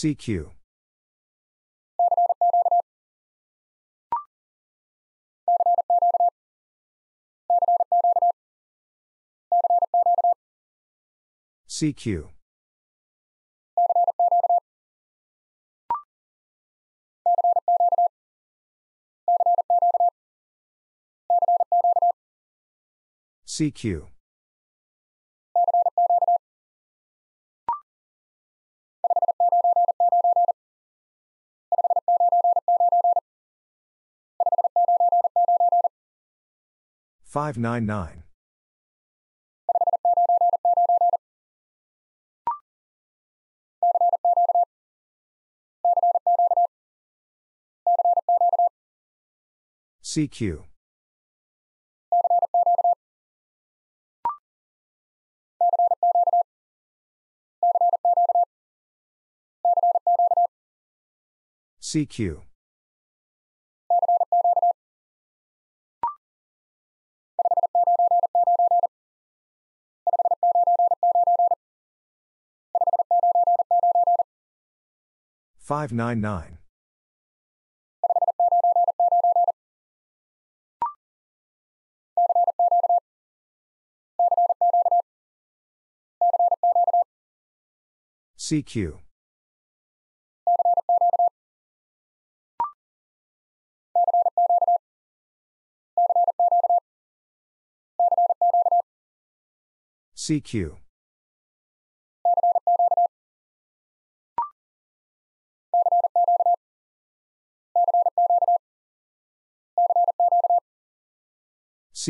CQ. CQ. CQ. Five nine nine. CQ. CQ. Five nine nine. CQ. CQ.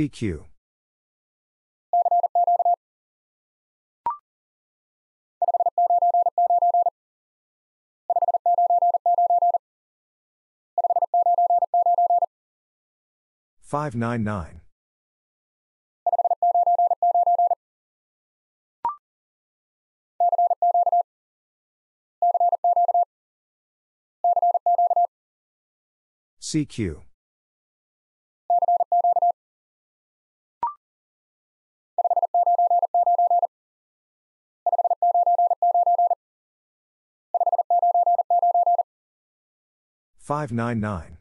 CQ. Five nine nine. CQ. Five nine nine.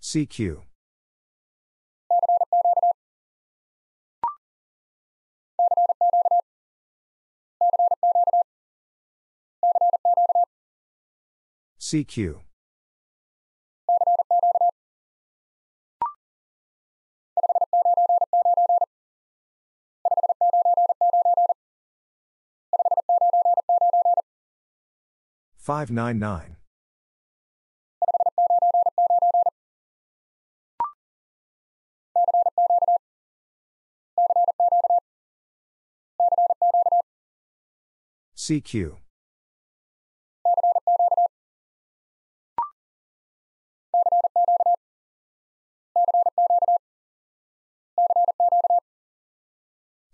CQ. CQ. Five nine nine. CQ.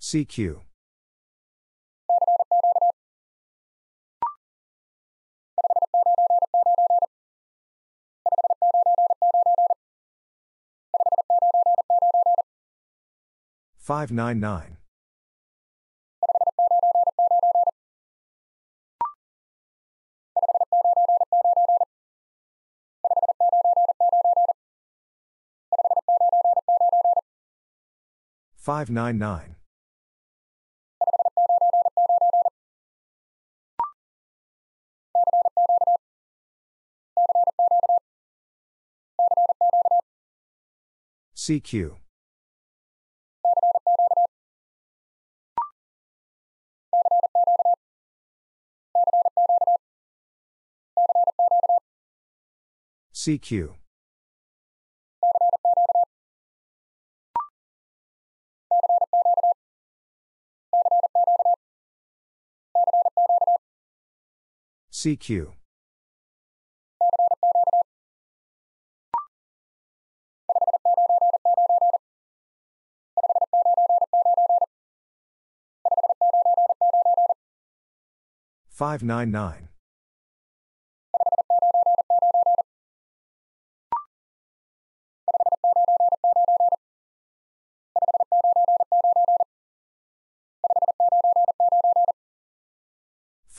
CQ. Five nine nine. Five nine nine. CQ. CQ. CQ. Five nine nine.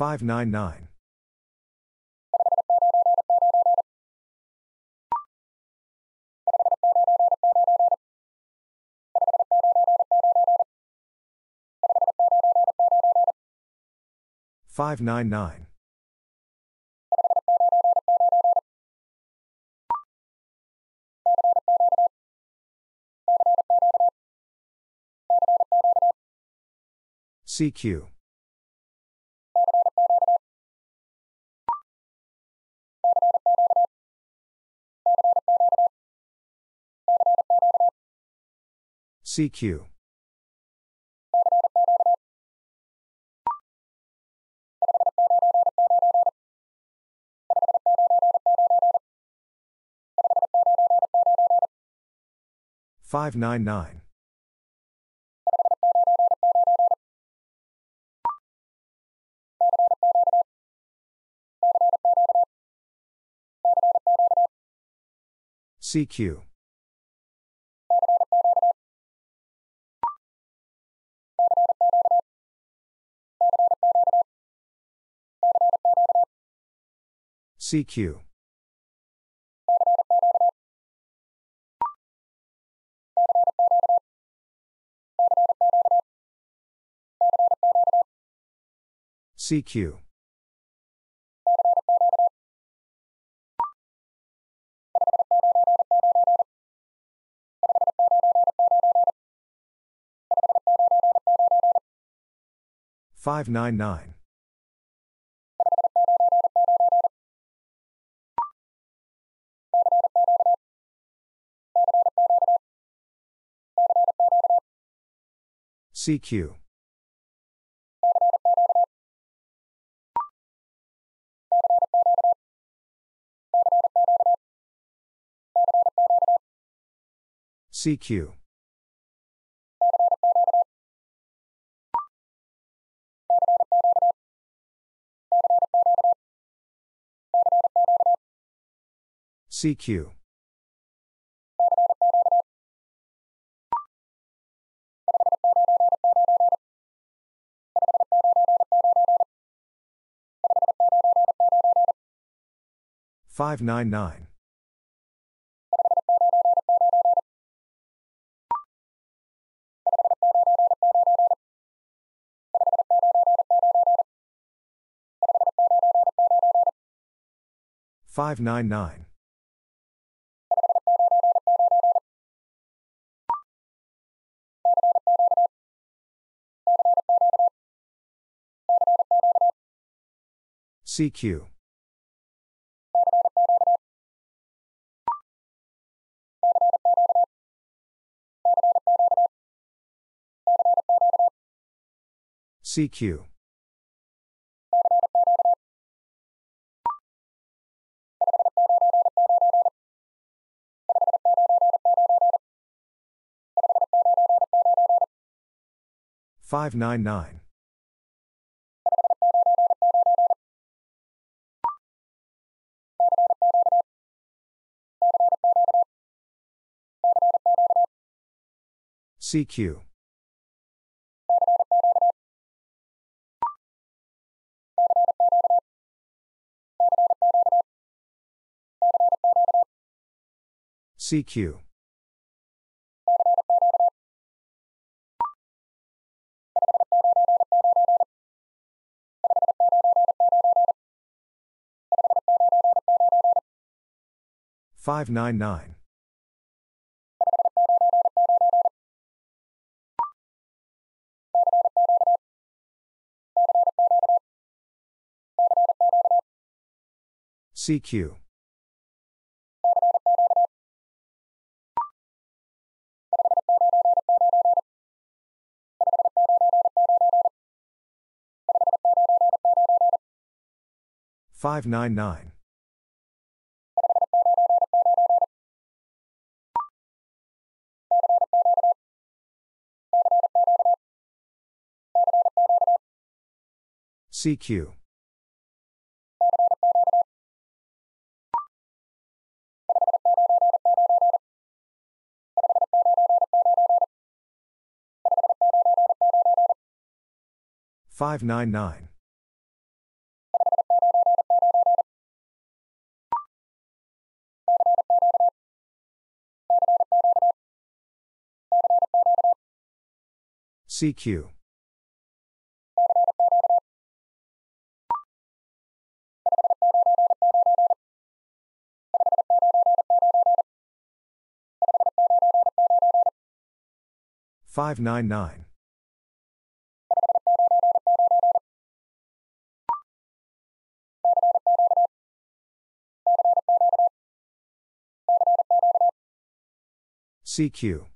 599. Five nine nine. CQ. CQ. Five nine nine. CQ. CQ. CQ. Five nine nine. CQ. CQ. CQ. Five nine nine. Five nine nine. CQ. CQ. Five nine nine. CQ. CQ. Five nine nine. CQ. Five nine nine. CQ. Five nine nine. CQ. Five nine nine. CQ.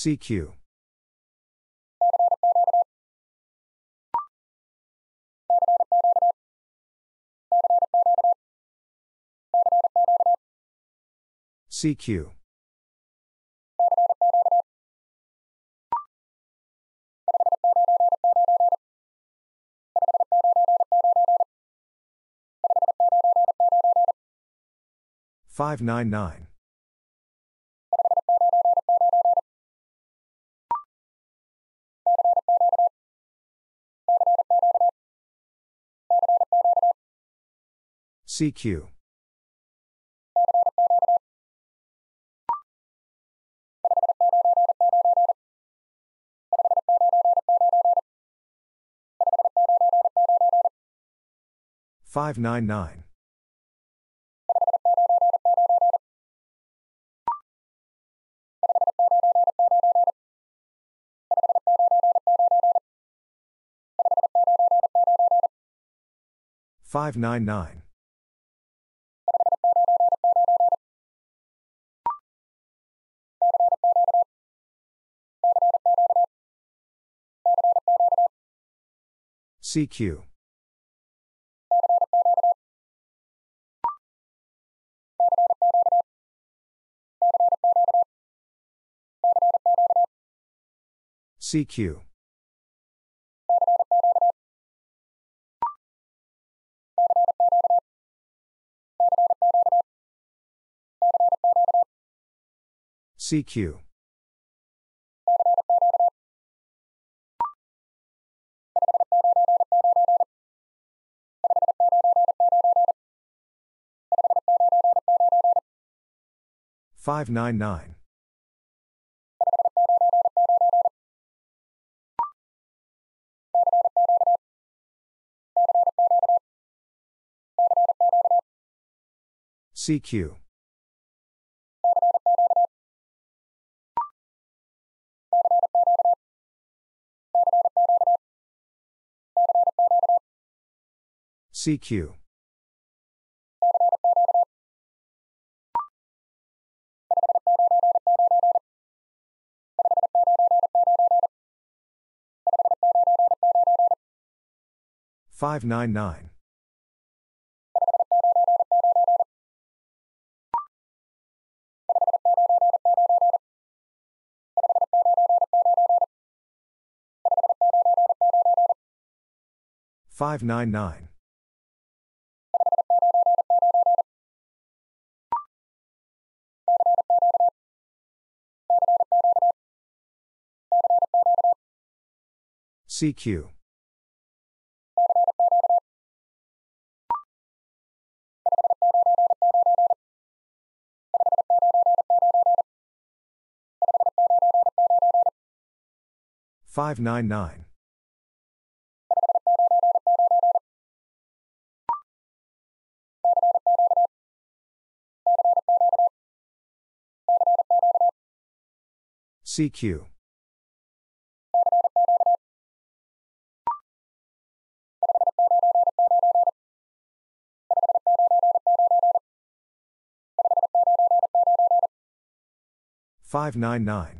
CQ. CQ. Five nine nine. CQ. Five nine nine. Five nine nine. CQ. CQ. CQ. Five nine nine. CQ. CQ. Five nine nine. Five nine nine. CQ. Five nine nine. CQ. Five nine nine.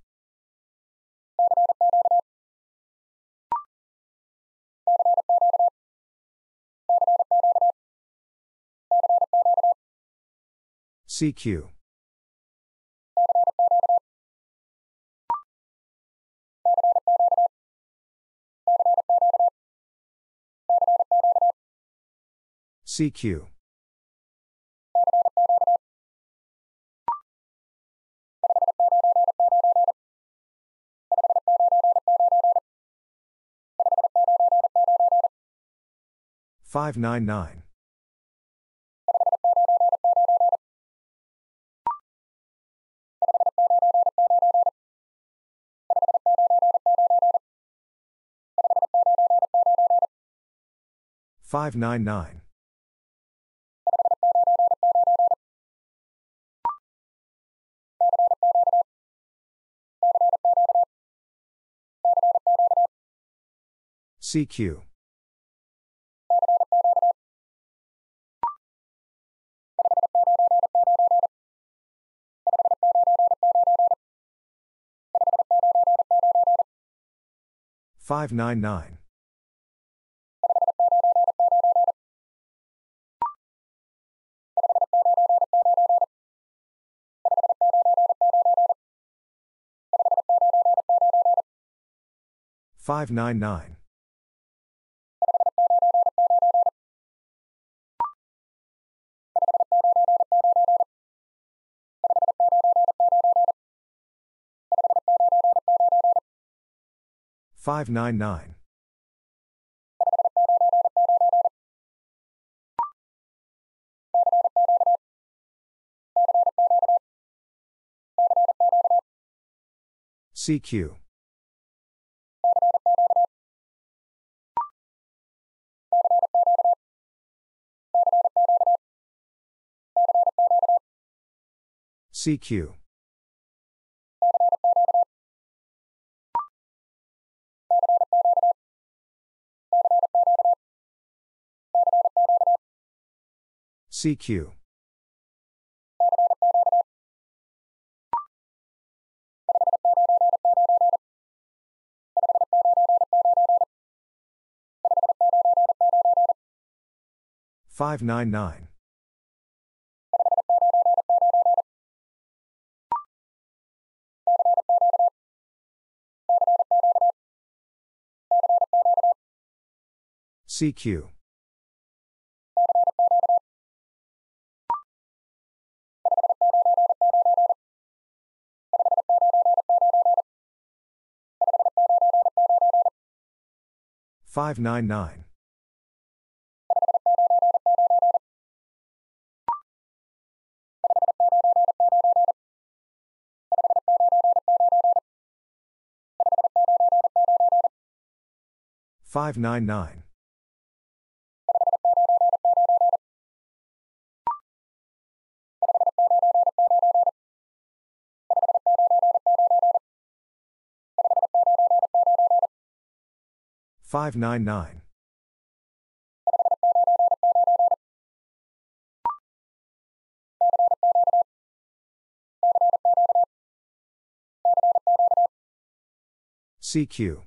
CQ. CQ. Five nine nine. Five nine nine. CQ. Five nine nine. Five nine nine. Five nine nine. CQ. CQ. CQ. Five nine nine. CQ. Five nine nine. Five nine nine. Five nine nine. CQ.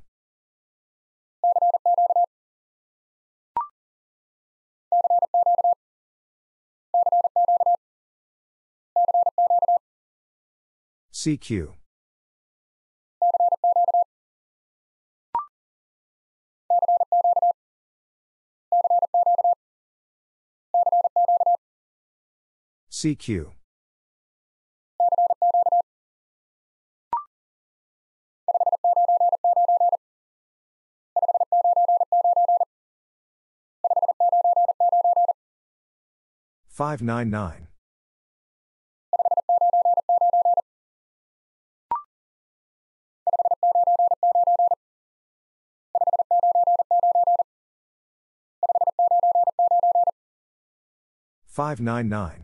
CQ. CQ. Five nine nine. Five nine nine.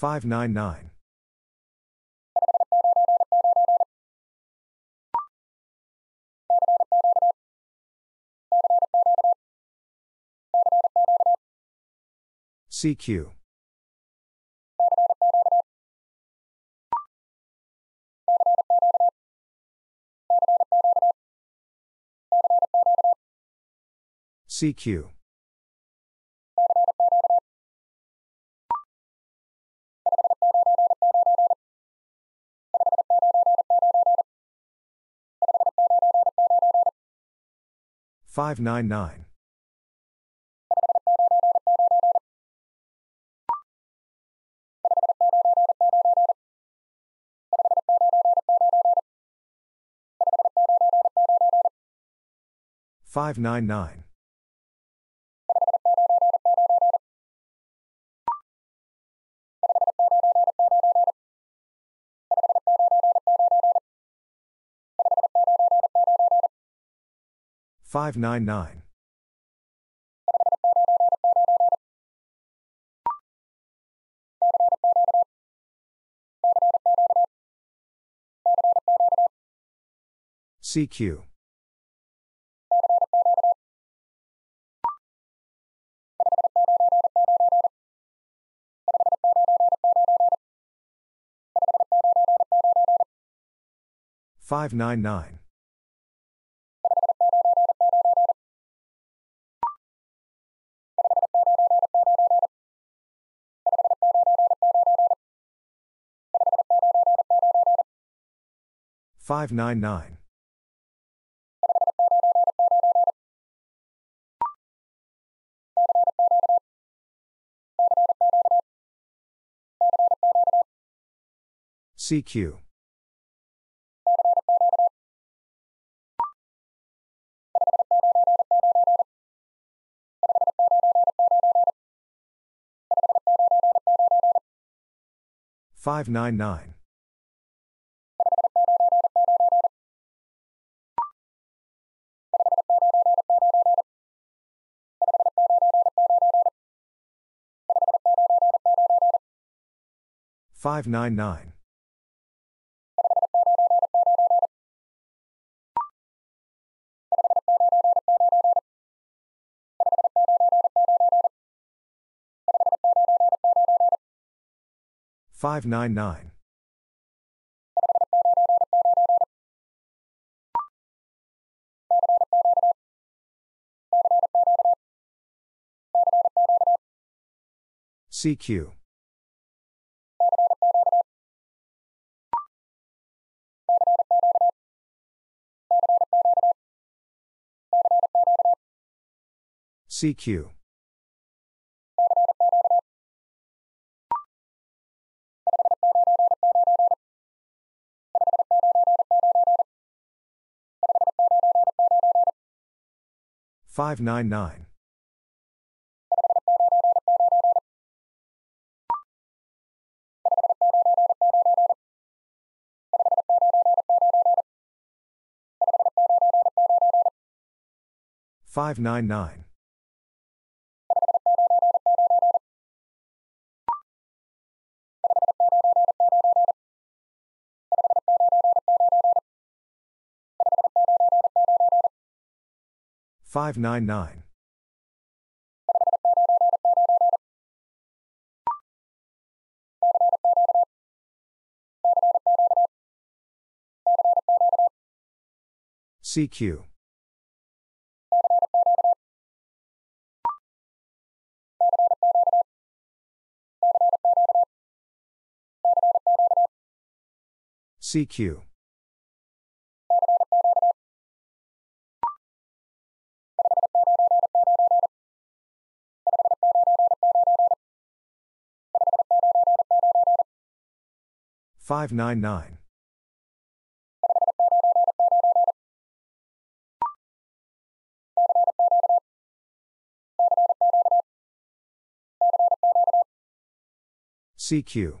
599. CQ. CQ. Five nine nine. Five nine nine. Five nine nine. CQ. Five nine nine. Five nine nine. CQ. Five nine nine. Five nine nine. Five nine nine. CQ. CQ. Five nine nine. Five nine nine. Five nine nine. CQ. CQ. Five nine nine. CQ.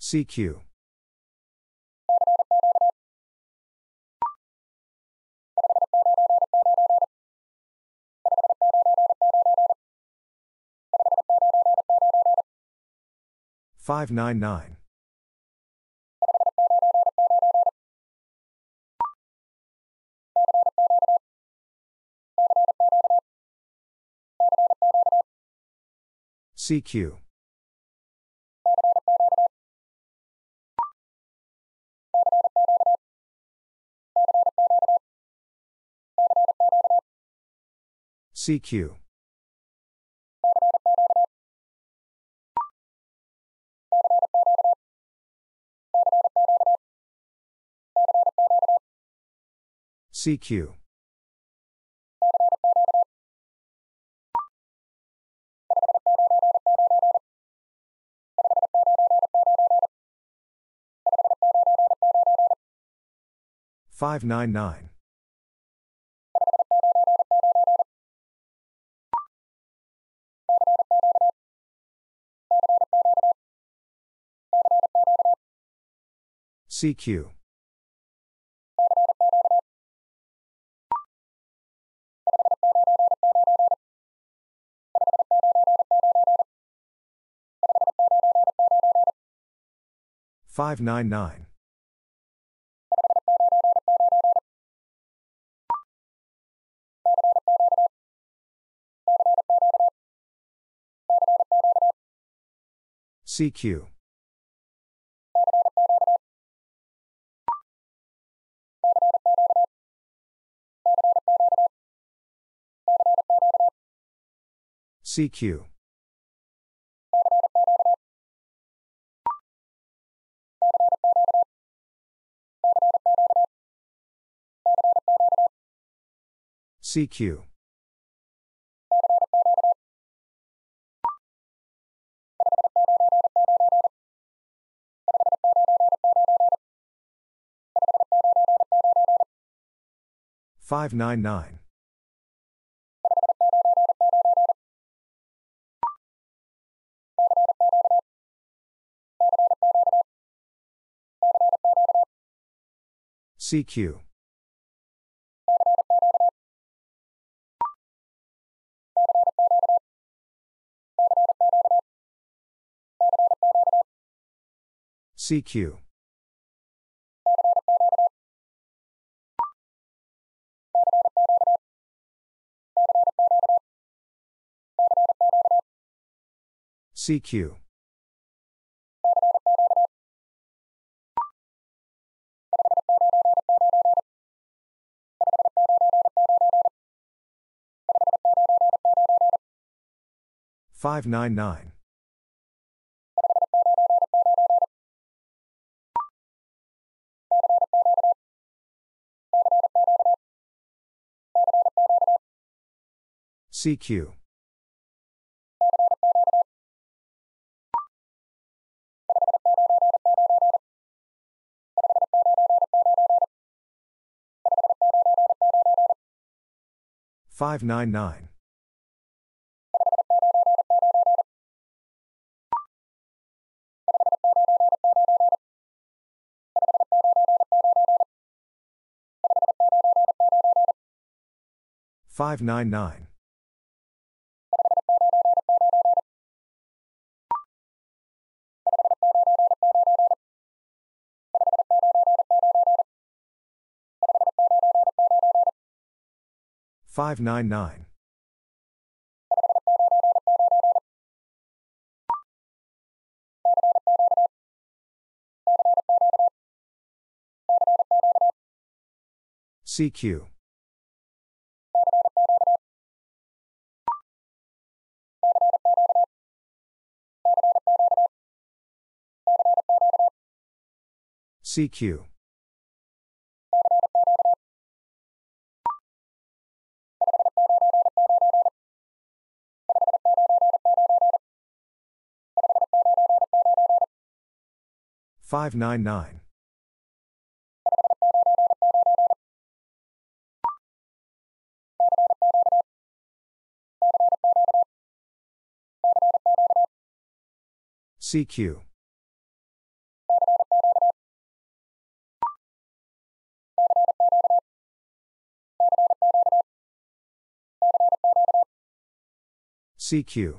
CQ. 599. CQ. CQ. CQ. Five nine nine. CQ. Five nine nine. CQ. CQ. CQ. Five nine nine. CQ. CQ. CQ. Five nine nine. CQ. Five nine nine. Five nine nine. Five nine nine. CQ. CQ. Five nine nine. CQ. CQ.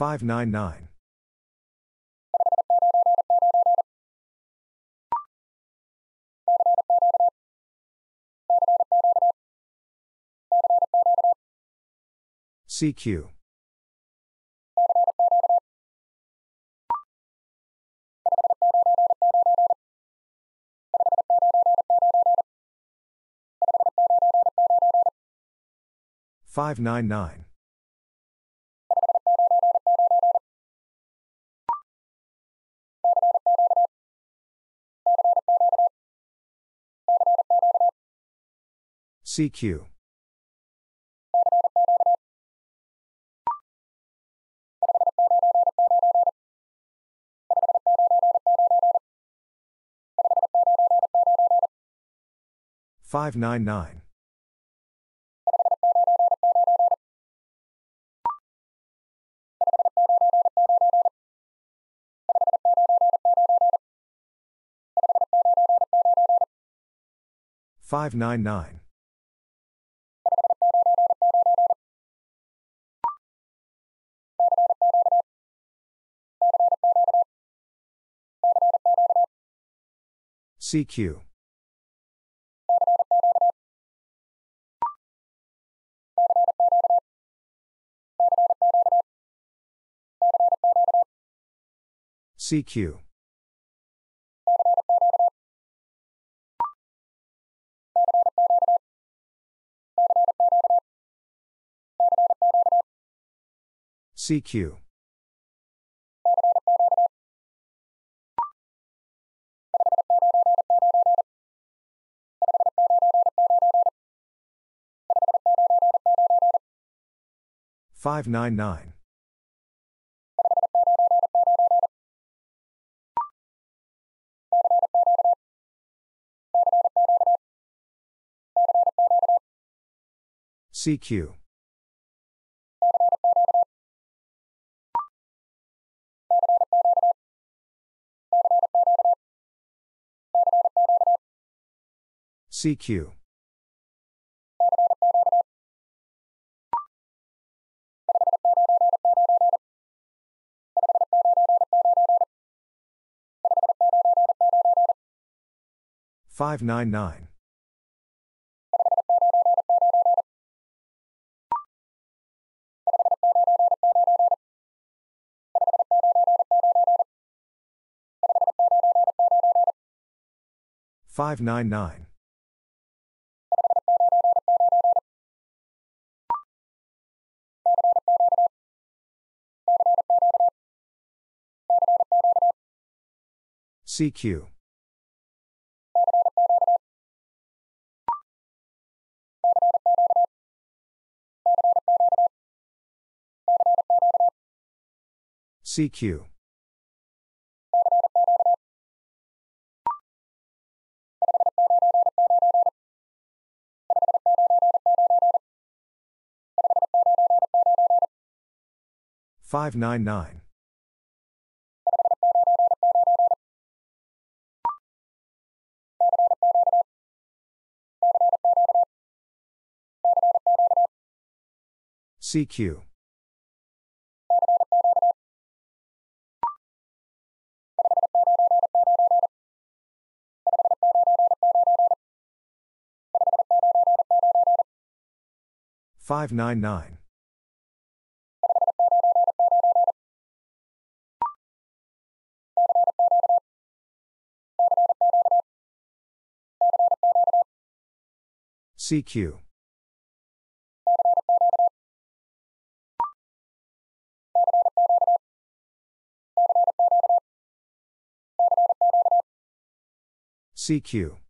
nine. 599. Five nine nine. CQ. Five nine nine. CQ. Five nine nine. Five nine nine. CQ. CQ. CQ. Five nine nine. CQ. CQ. Five nine nine. Five nine nine. CQ. CQ. Five nine nine. CQ. Five nine nine. CQ. CQ.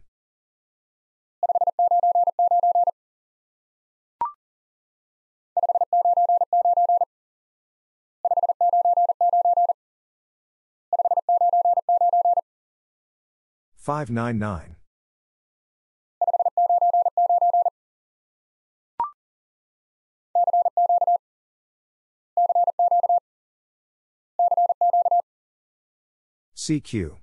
nine. Five nine nine. Five nine nine. CQ.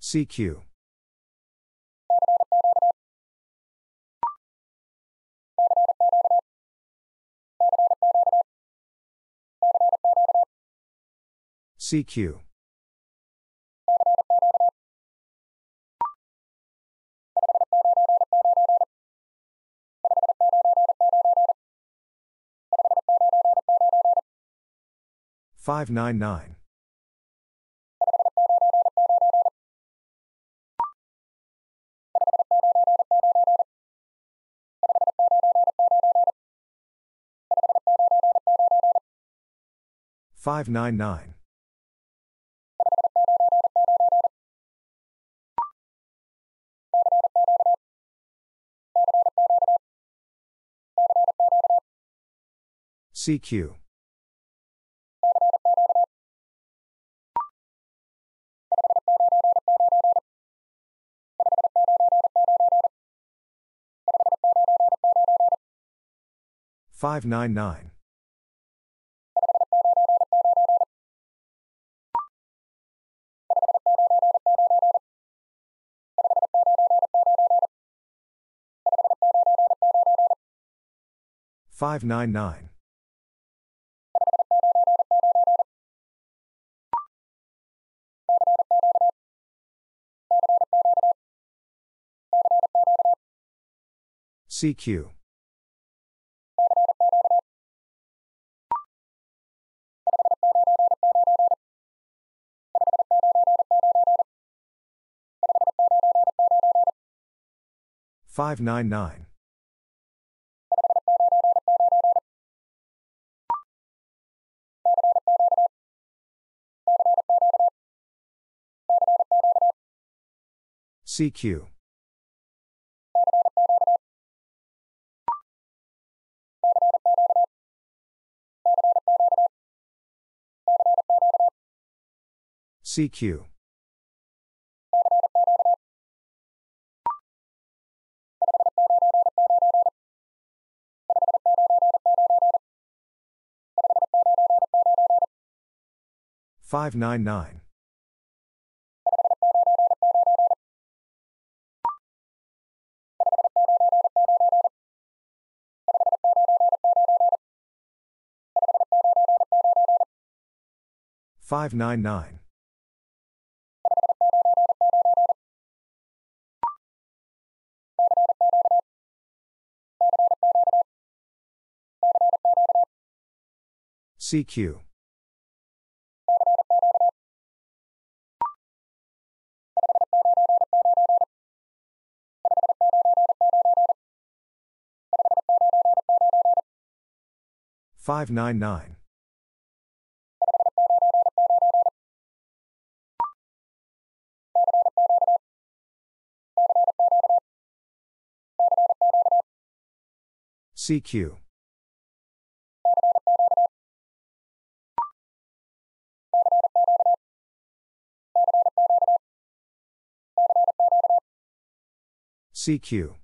CQ. CQ. Five nine nine. Five nine nine. CQ. Five nine nine. Five nine nine. CQ. Five nine nine. CQ. CQ. Five nine nine. Five nine nine. CQ. Five nine nine. CQ. CQ.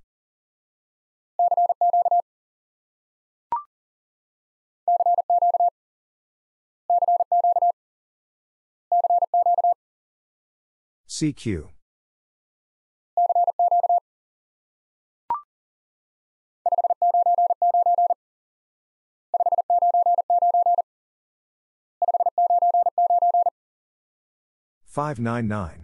CQ. Five nine nine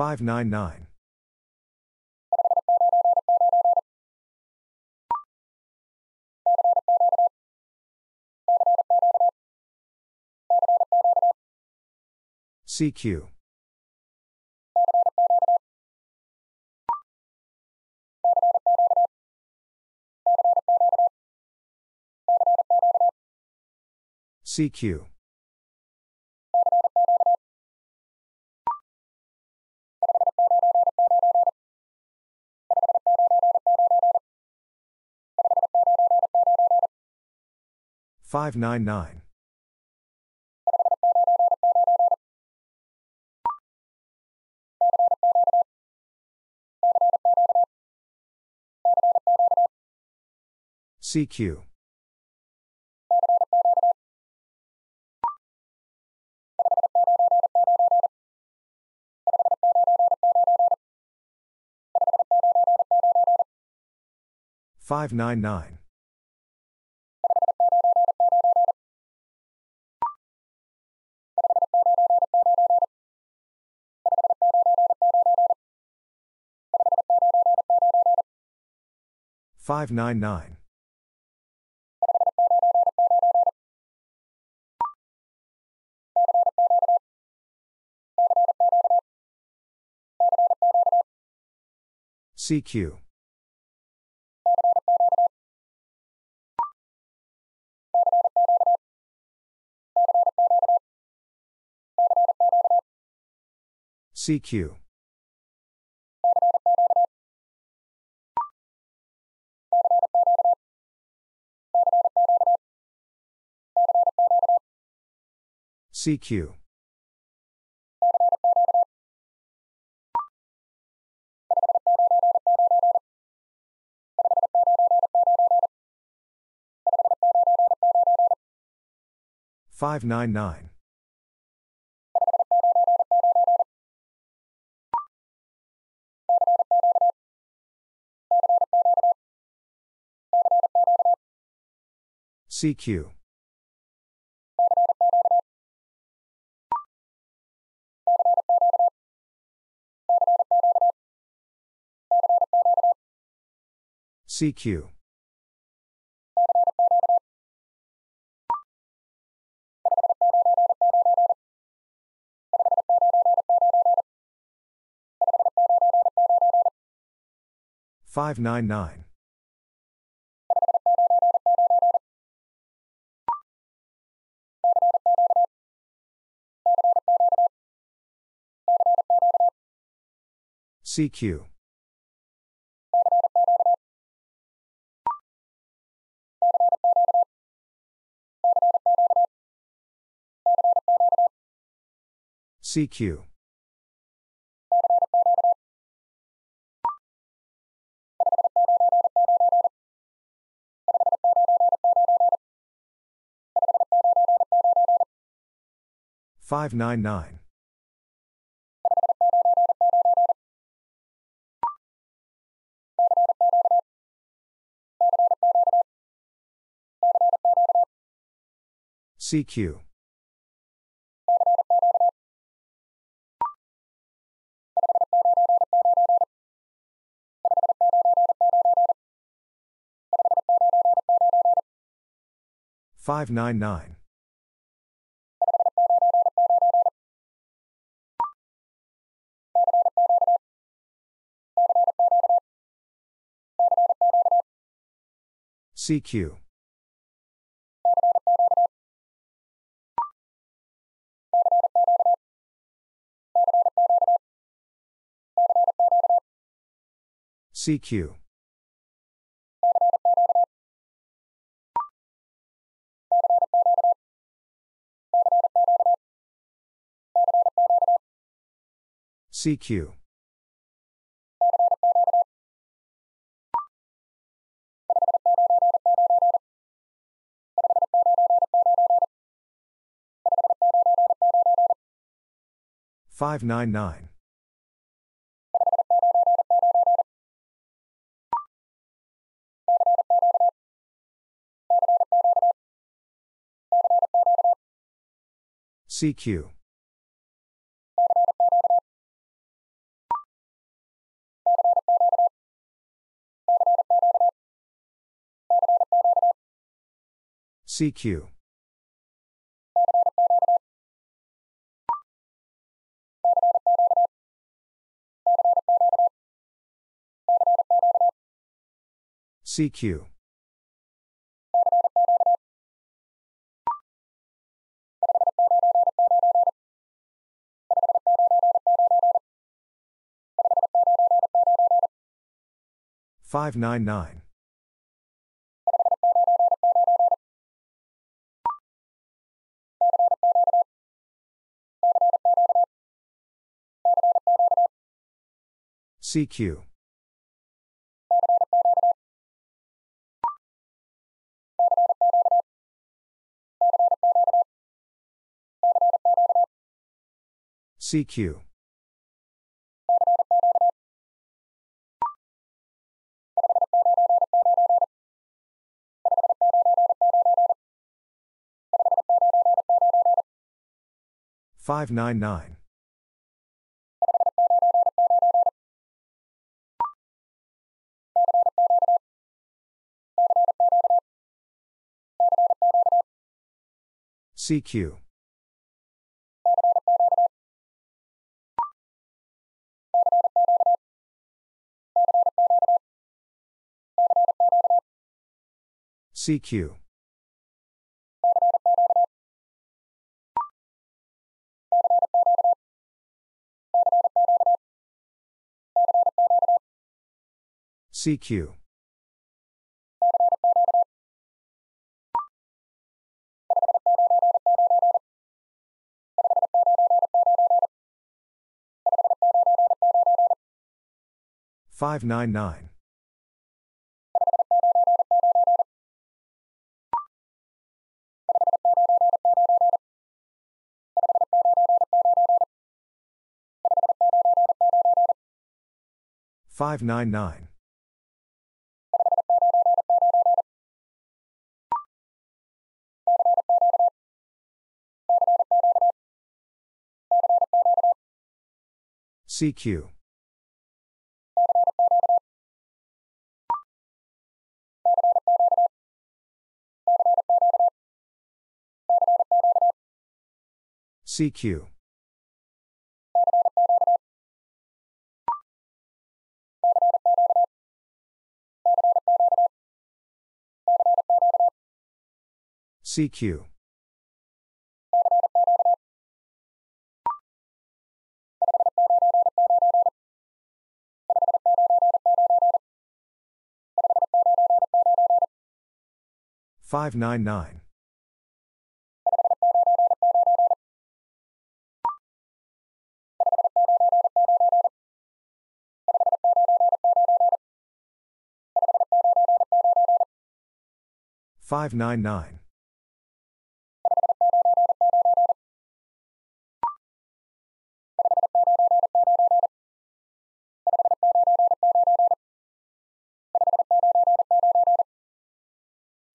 nine. Five nine nine. CQ. Five nine nine. Five nine nine. Five nine nine. CQ. CQ. CQ. Five nine nine. CQ. CQ. Five nine nine. CQ. CQ. 599. CQ. CQ. Five nine nine. CQ. Five nine nine. CQ. CQ. CQ. Five nine nine. CQ. CQ. CQ. Five nine nine. CQ. CQ. Five nine nine. CQ. CQ. CQ. Five nine nine. Five nine nine. CQ. CQ. CQ. Five nine nine Five nine nine.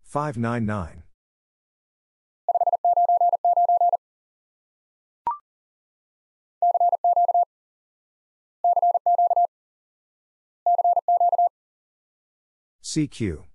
Five nine nine. CQ.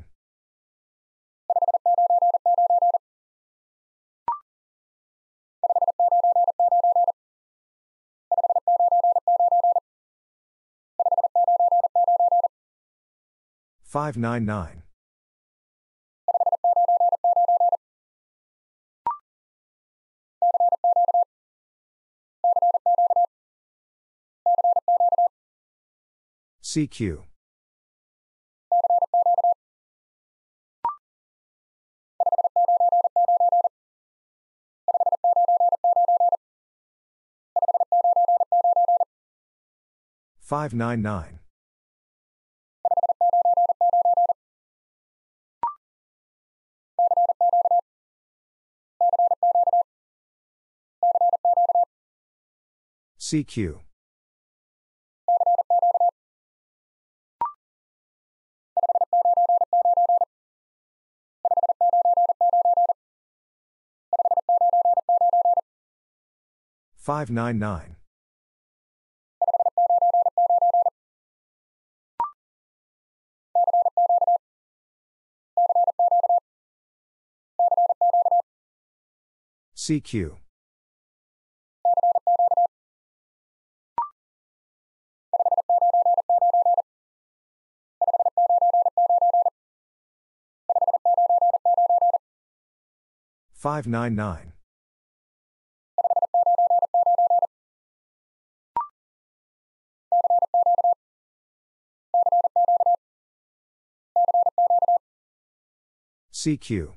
nine. Five nine nine. Five nine nine. CQ. Five nine nine. CQ. Five nine nine. CQ. Five nine nine. CQ.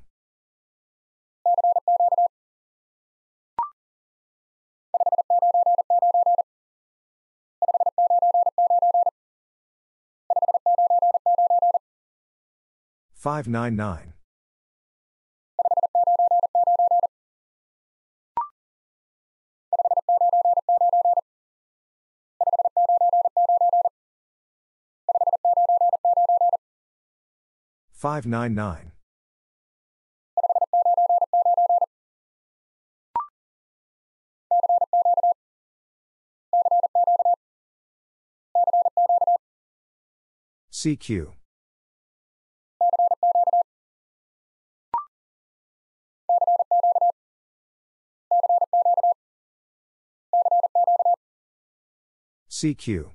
Five nine nine. Five nine nine. CQ. CQ.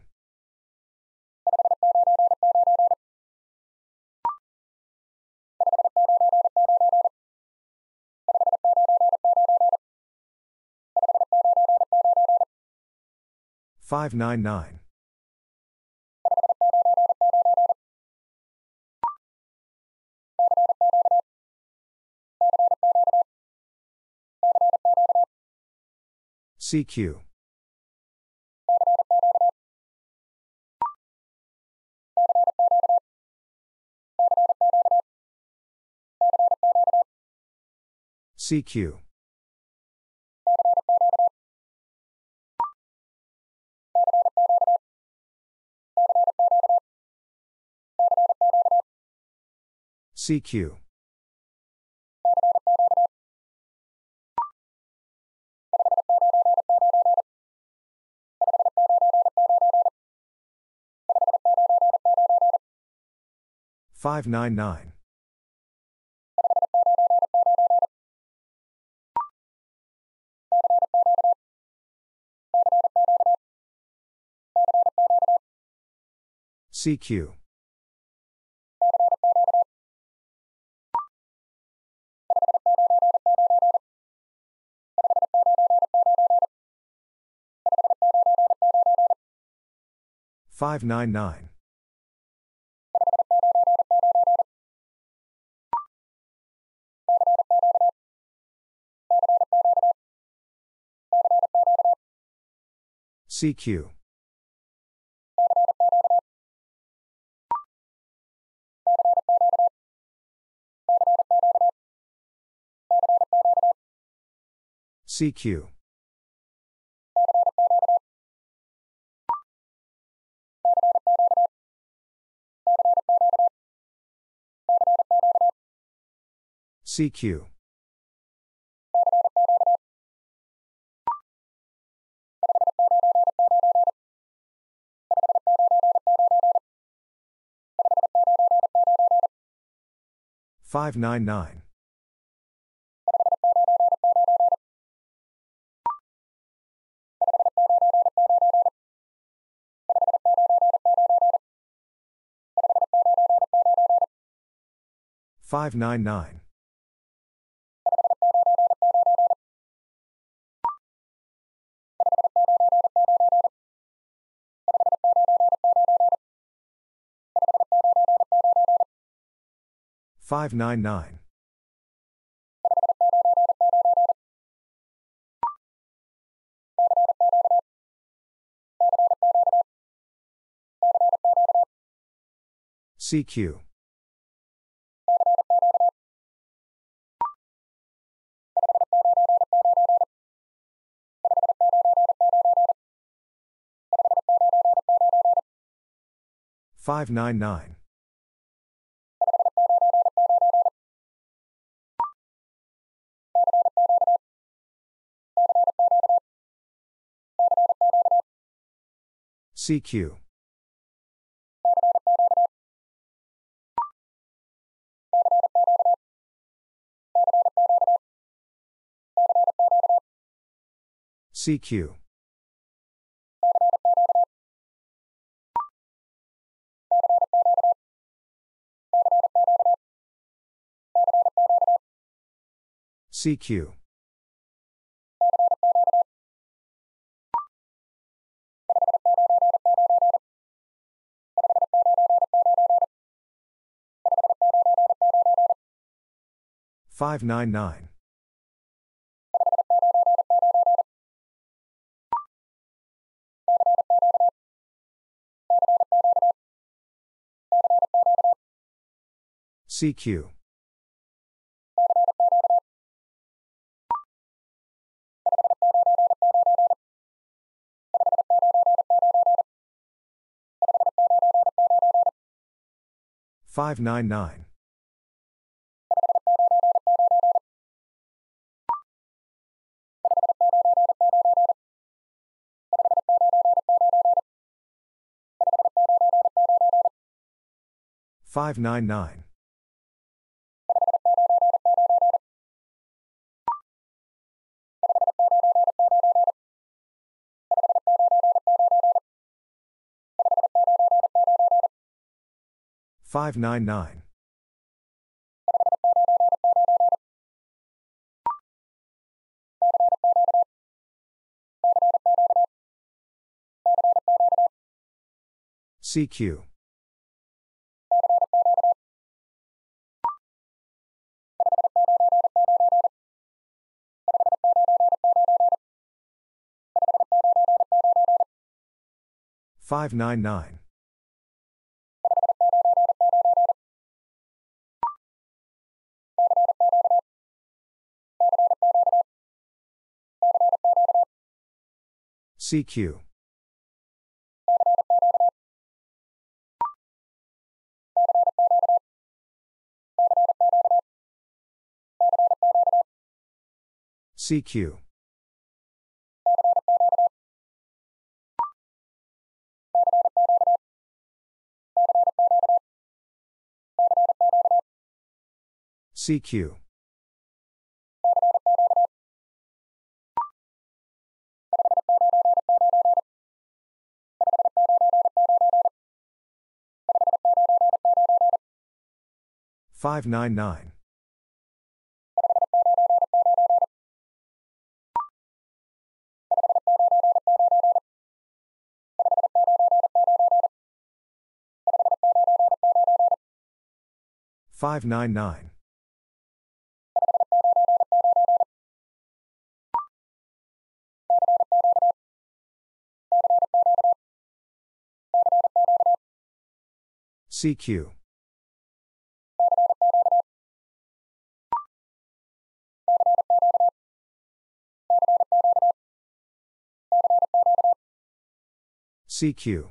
nine. Five nine nine. Five nine nine. CQ. CQ. CQ. Five nine nine. CQ. Five nine nine. CQ. CQ. CQ. Five nine nine. Five nine nine. Five nine nine. CQ. Five nine nine. CQ. CQ. CQ. Five nine nine. CQ. Five nine nine. Five nine nine. Five nine nine. CQ. 599. CQ. CQ. CQ. Five nine nine. Five nine nine. CQ. CQ.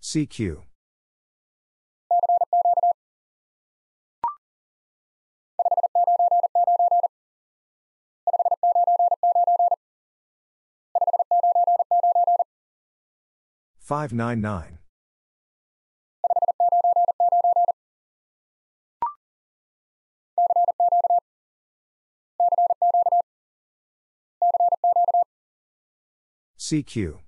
CQ. Five nine nine. CQ.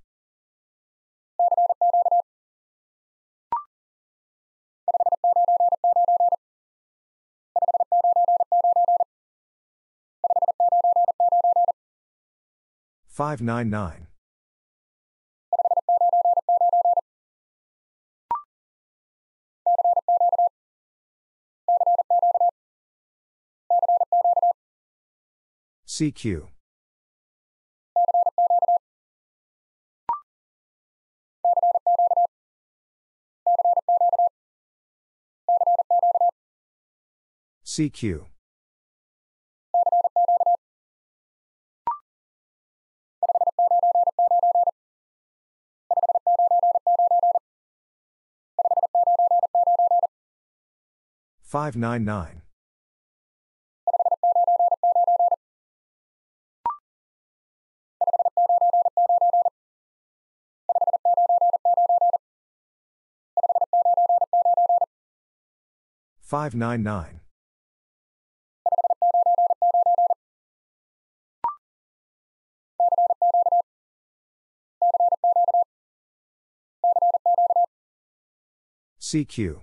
Five nine nine. CQ. CQ. Five nine nine. Five nine nine. CQ.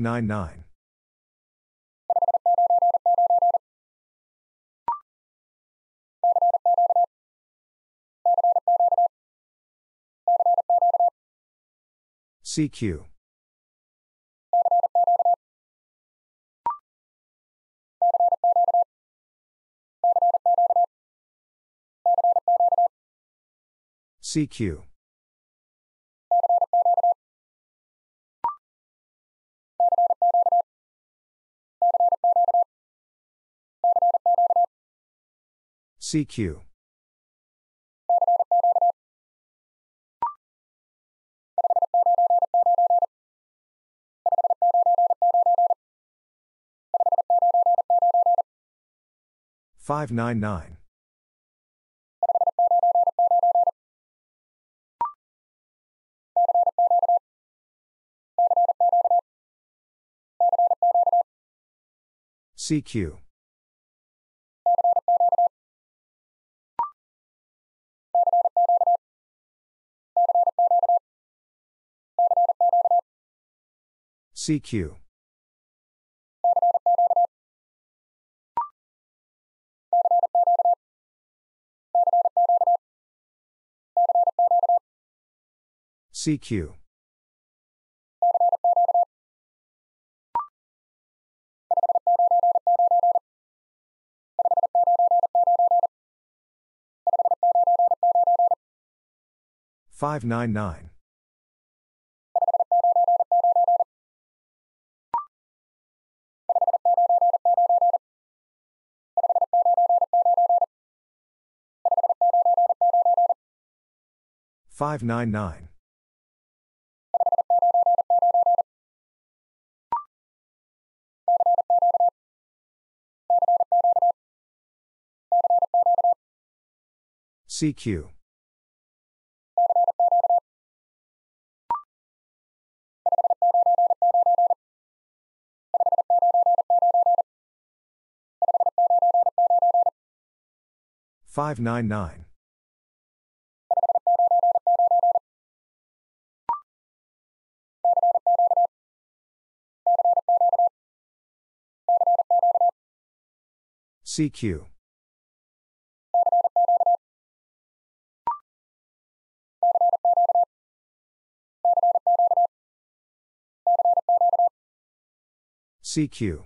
nine nine. Five nine CQ. Five nine nine. CQ. CQ. CQ. 599. CQ. CQ. CQ. Five nine nine. Five nine nine. CQ. Five nine nine. CQ. CQ.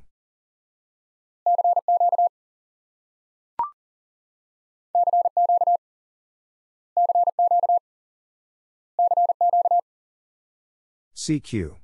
CQ.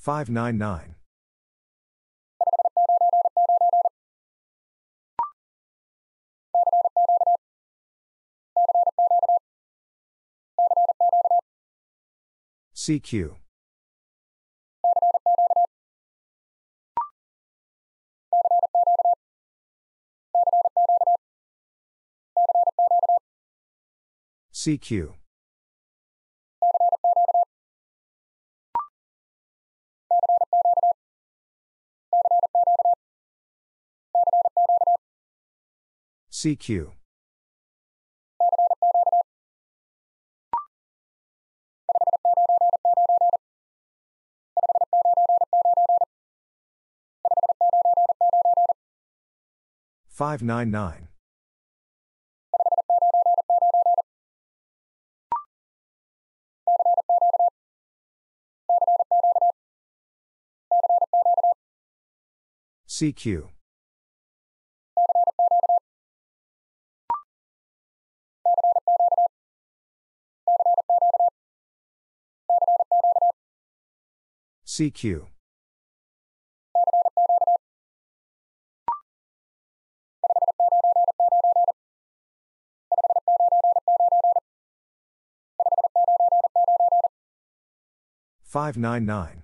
nine. Five nine nine. Five nine nine. CQ. CQ. CQ. Five nine nine. CQ. CQ. Five nine nine.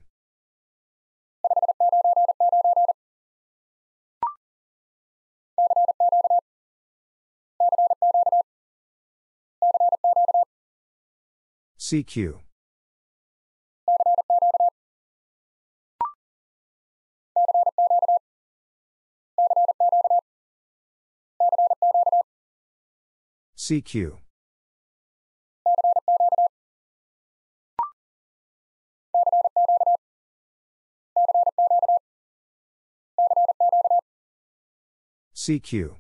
CQ. CQ. CQ.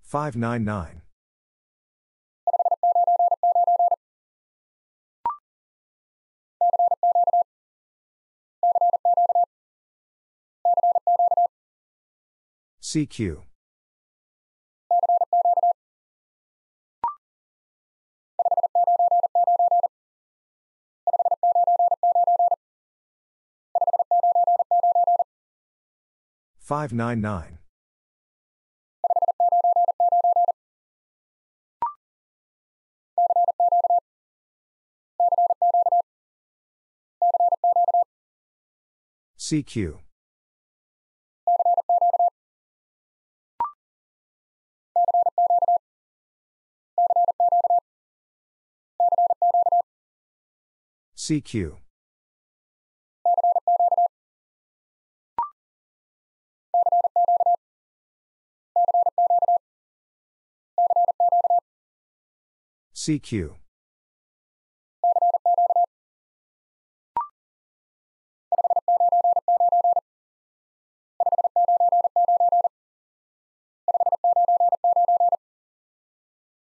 Five nine nine CQ. Five nine nine. CQ. CQ. CQ.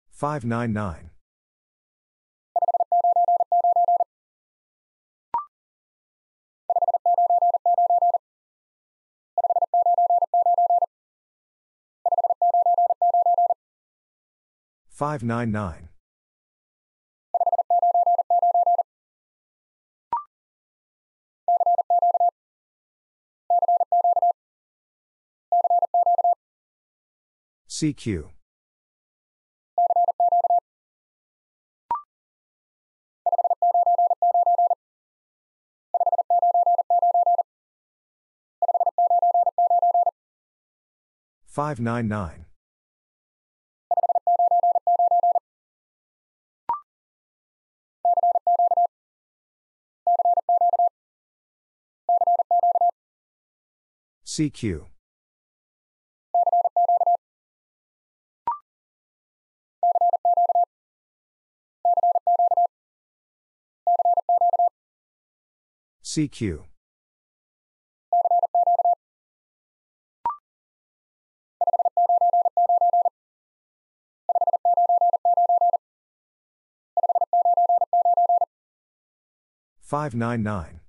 Five nine nine. Five nine nine. CQ. Five nine nine. CQ. CQ. Five nine nine.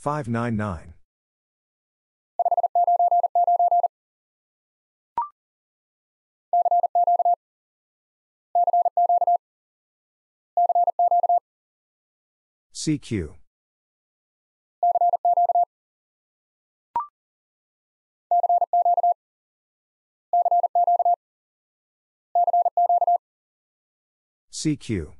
Five nine nine. CQ. CQ.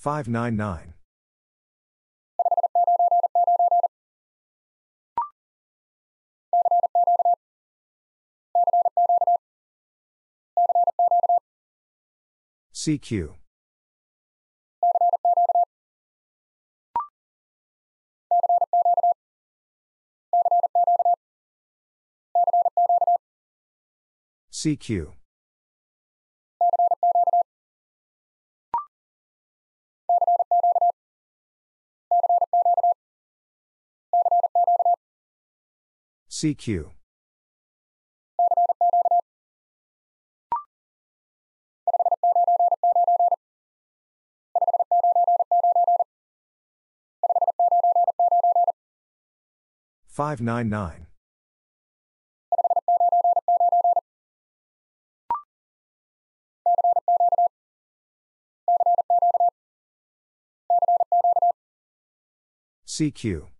599. CQ. CQ. Five nine nine. CQ.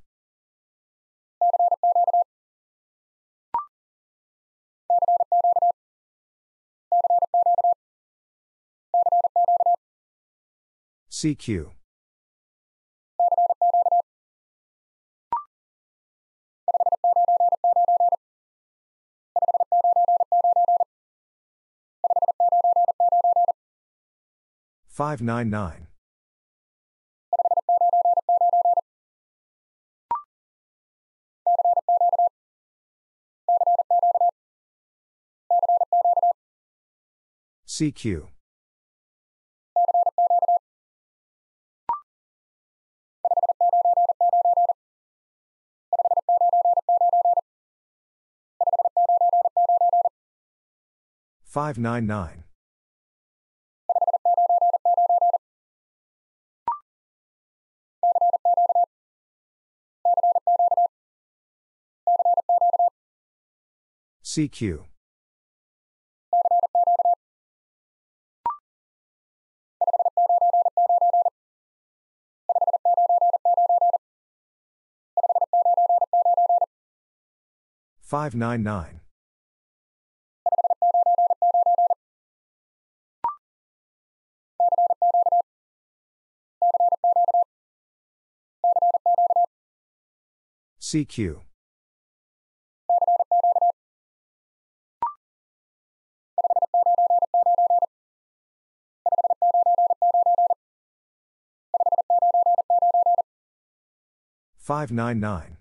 CQ. Five nine nine. CQ. Five nine nine. CQ. Five nine nine. CQ. Five nine nine.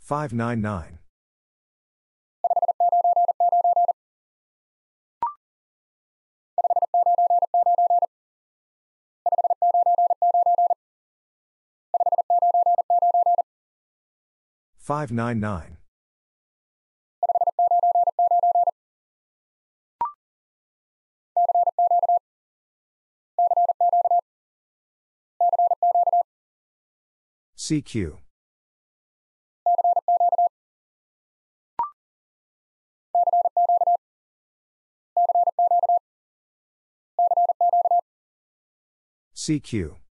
Five nine nine. Five nine nine. CQ. CQ.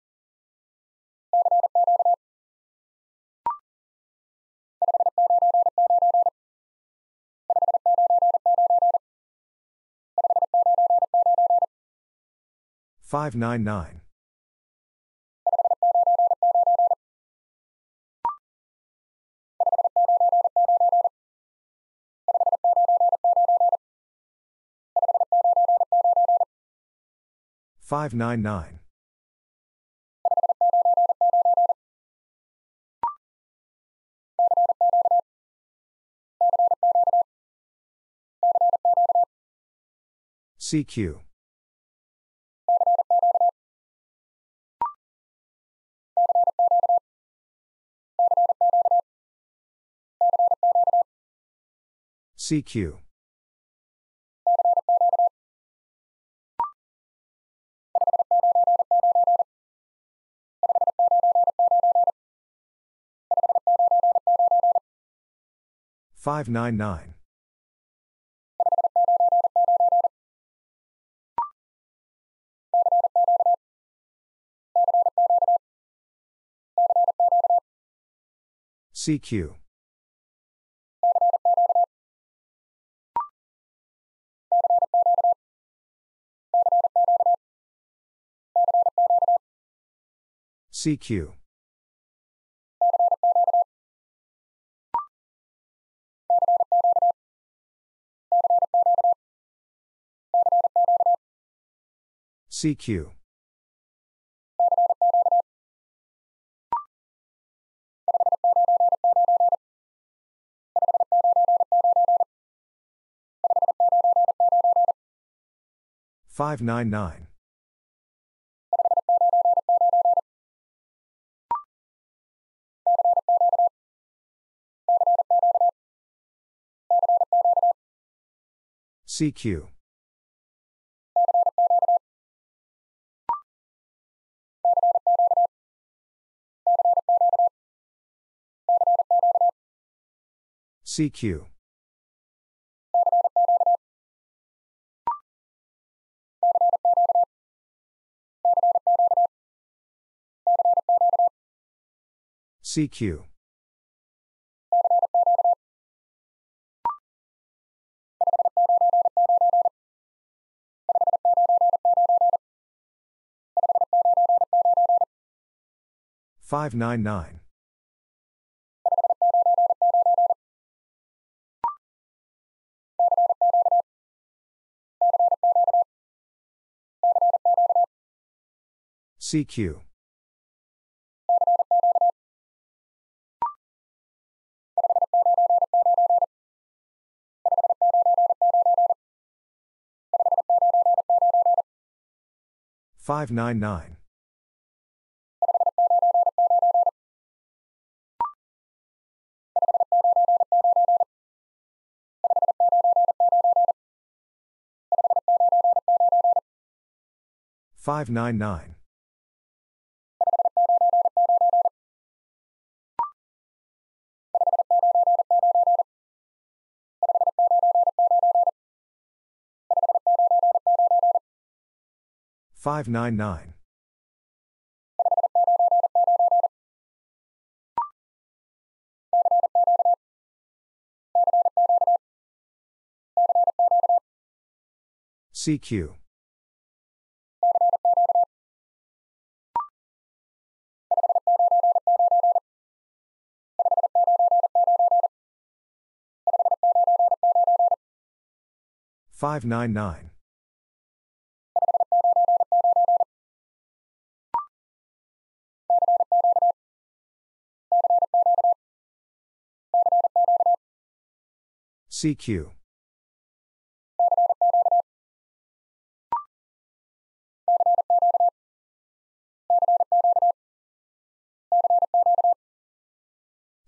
Five nine nine. Five nine nine. CQ. CQ. Five nine nine. CQ. CQ. CQ. Five nine nine. CQ. CQ. CQ. CQ. Five nine nine. Five nine nine. Five nine nine. CQ. Five nine nine. CQ.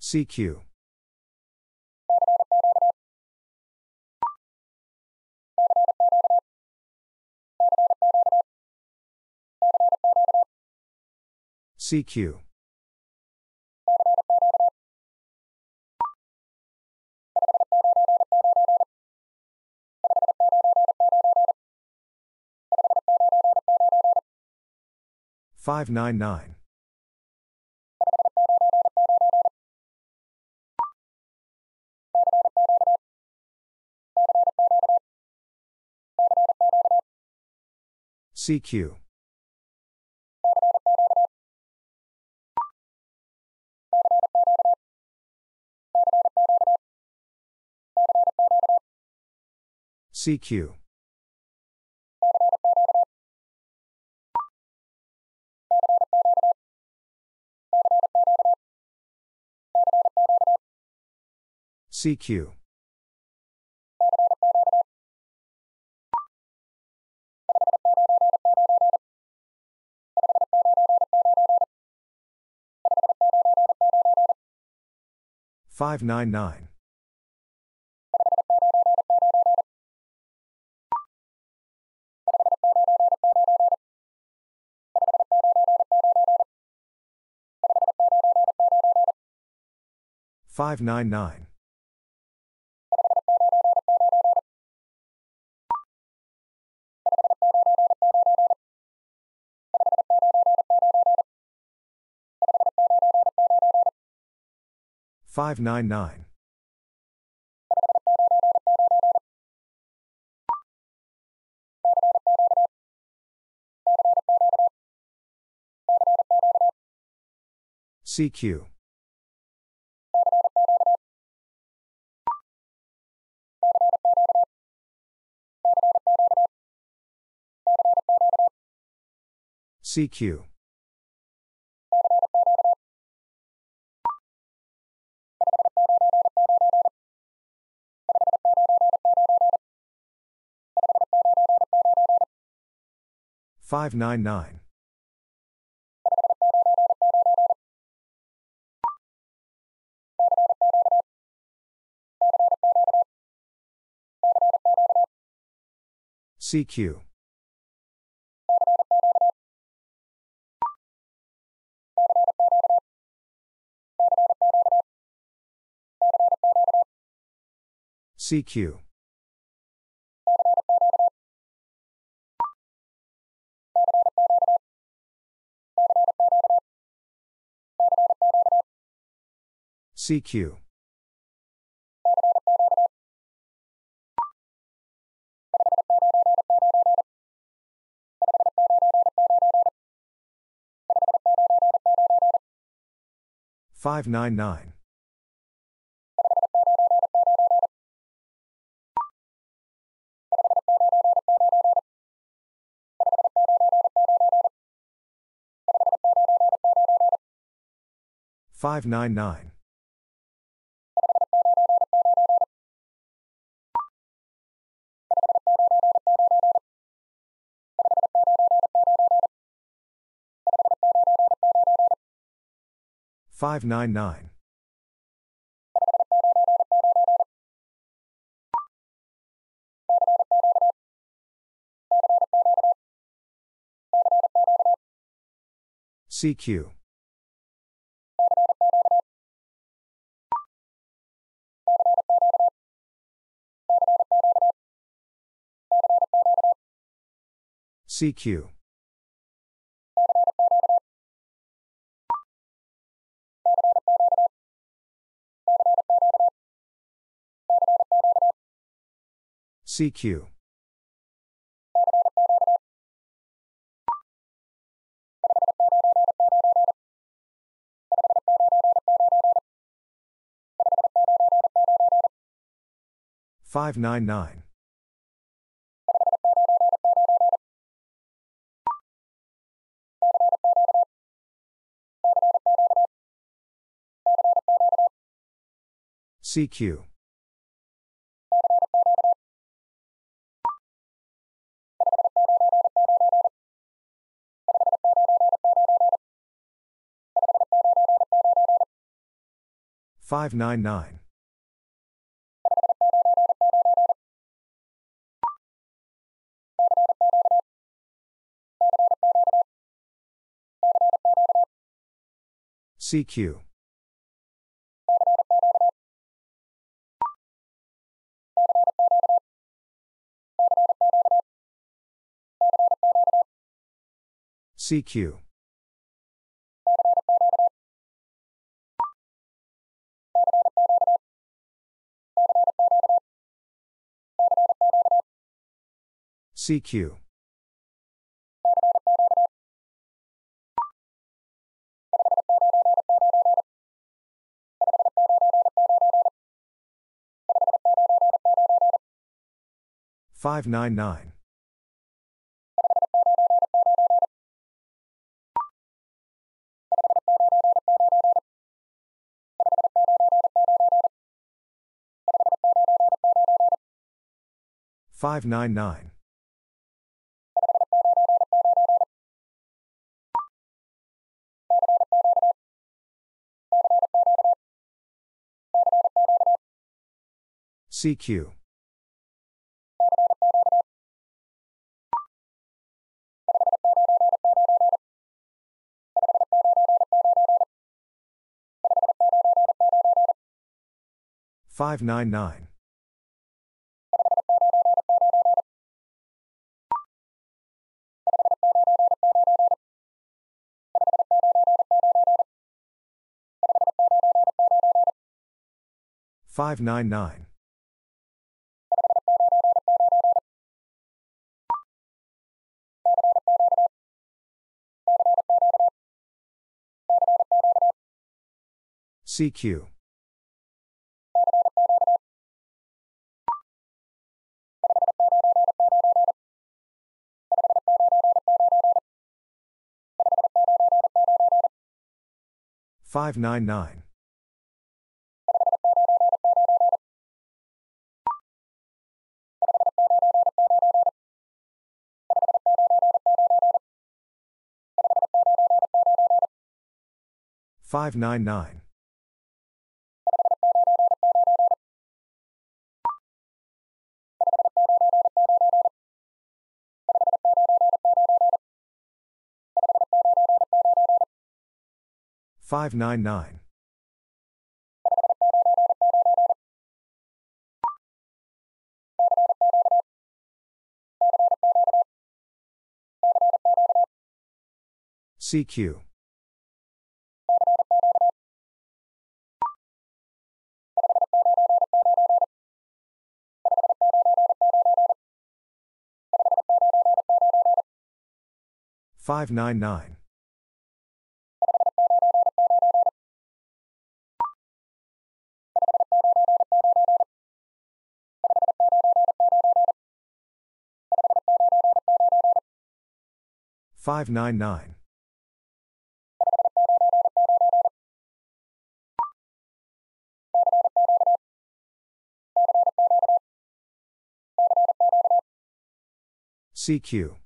CQ. CQ. Five nine nine. CQ. CQ. CQ. Five nine nine. Five nine nine. Five nine nine. CQ. CQ. Five nine nine. CQ. CQ. CQ. Five nine nine. Five nine nine. Five nine nine. CQ. CQ. CQ. Five nine nine. CQ. Five nine nine. CQ. CQ. CQ. Five nine nine. Five nine nine. CQ. Five nine nine. Five nine nine. CQ. Five nine nine. Five nine nine. Five nine nine. CQ. Five nine nine. Five nine nine. CQ.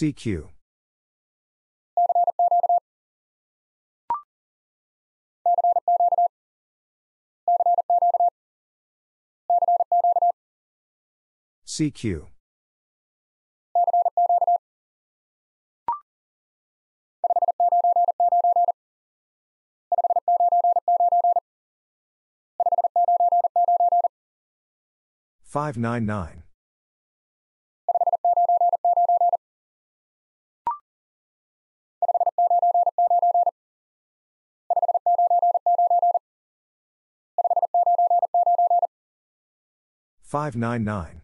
CQ. CQ. Five nine nine. Five nine nine.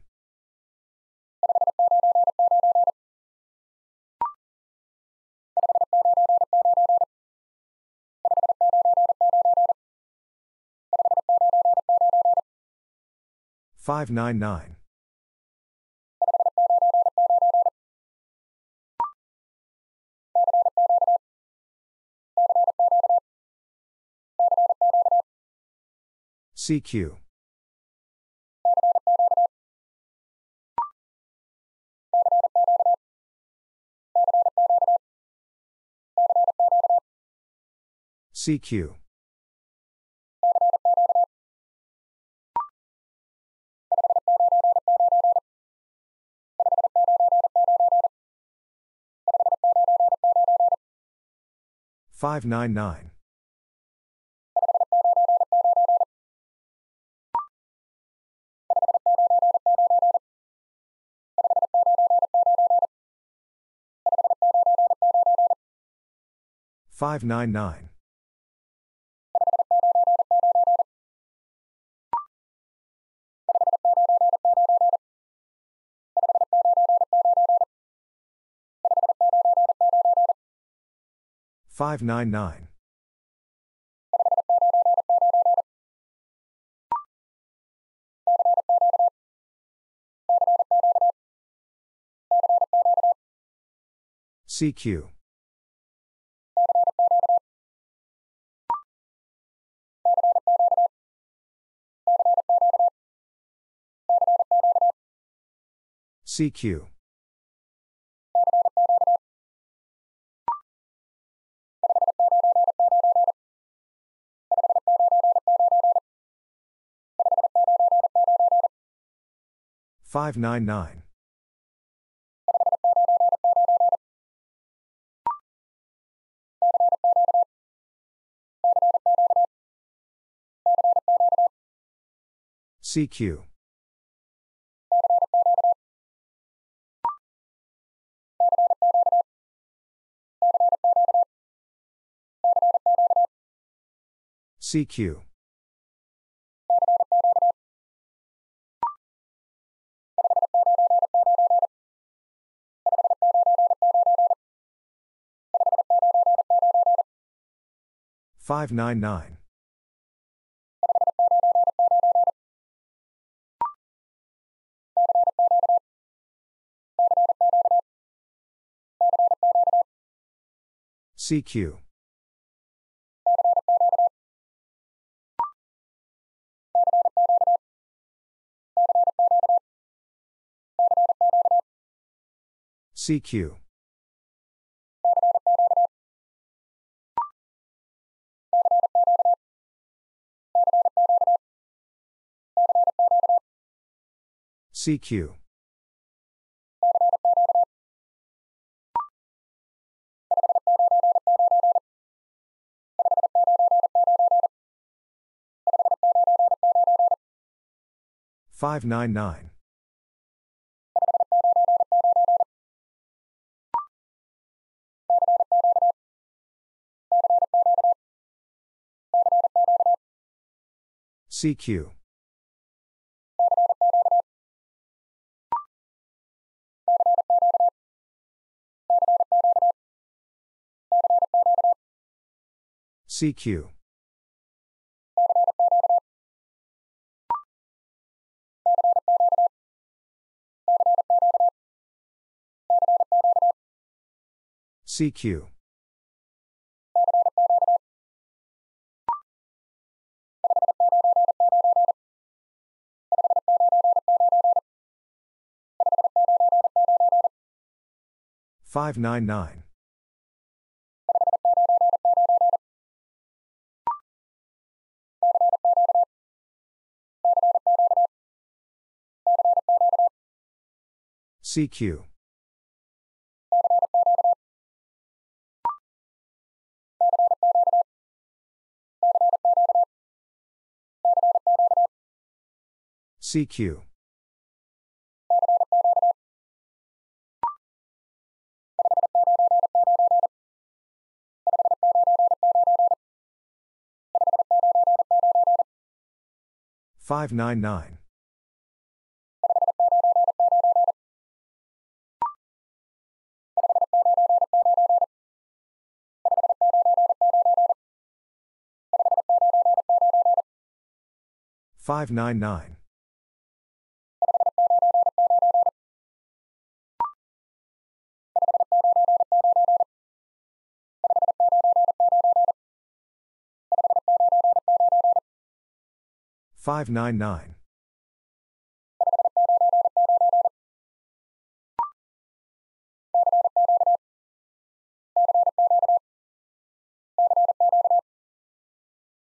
Five nine nine. CQ. CQ. Five nine nine. Five nine nine. Five nine nine. CQ. CQ. Five nine nine. CQ. CQ. 599. CQ. CQ. CQ. Five nine nine. CQ. CQ. CQ. Five nine nine. CQ. CQ. Five nine nine. Five nine nine. Five nine nine.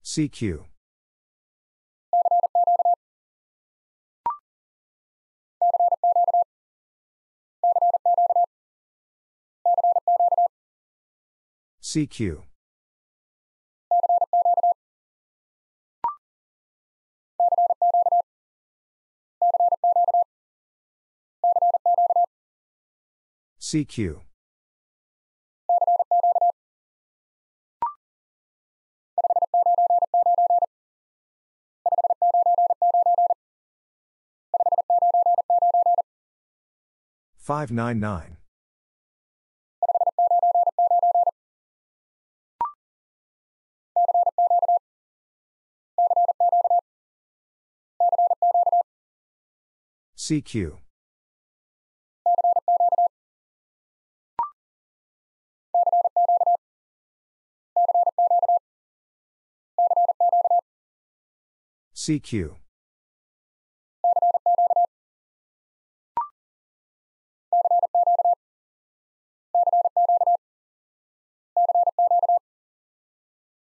CQ. CQ. CQ. Five nine nine. CQ. CQ.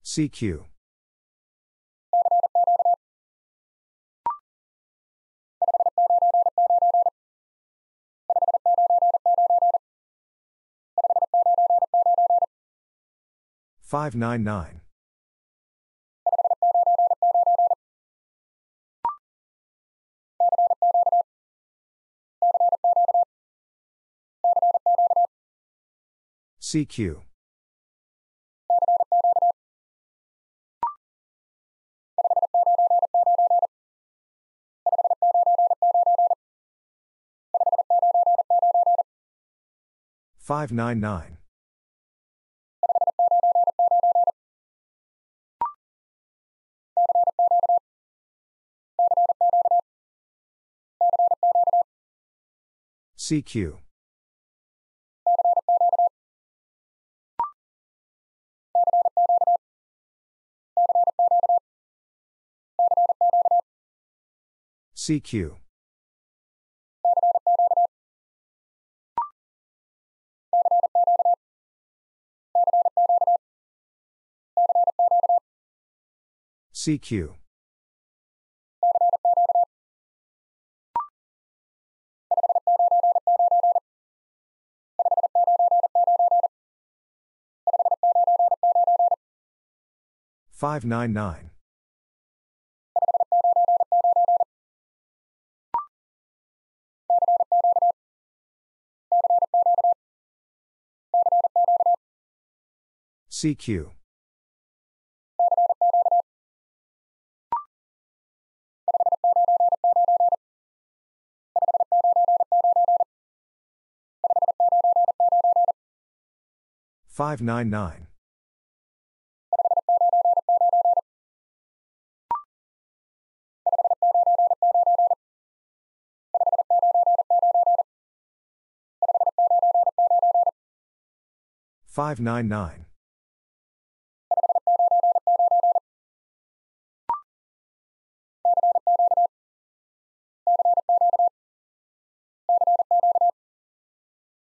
CQ. Five nine nine. CQ. Five nine nine. CQ. CQ. CQ. Five nine nine. CQ. Five nine nine. Five nine nine.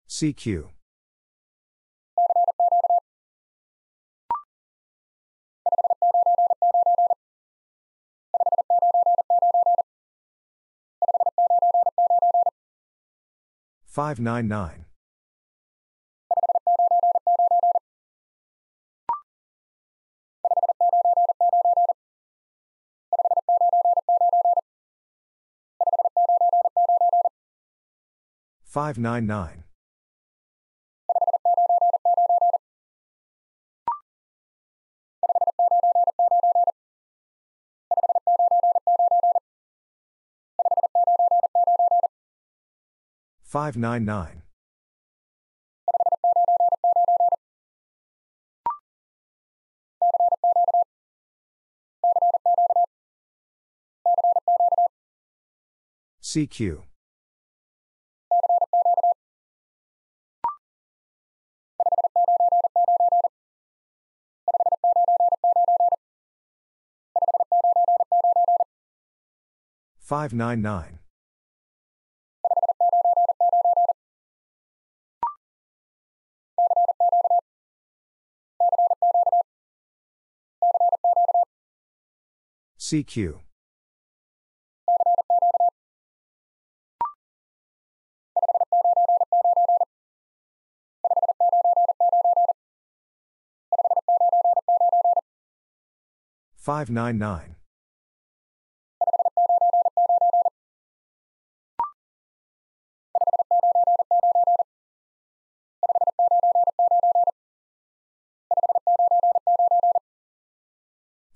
CQ. Five nine nine. Five nine nine. Five nine nine. CQ. Five nine nine. CQ. Five nine nine.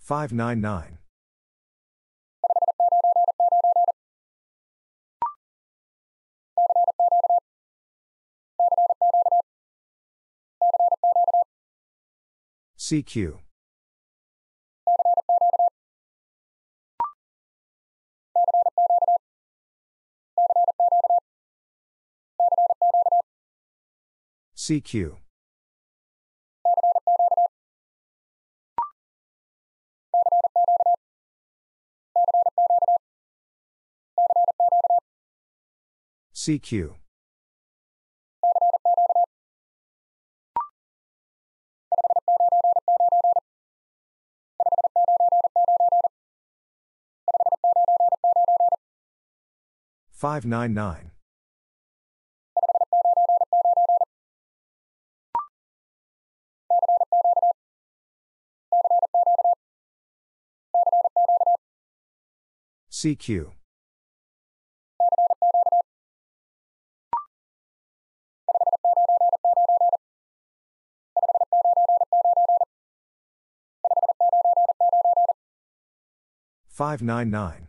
Five nine nine. CQ. CQ. CQ. Five nine nine. CQ. 599.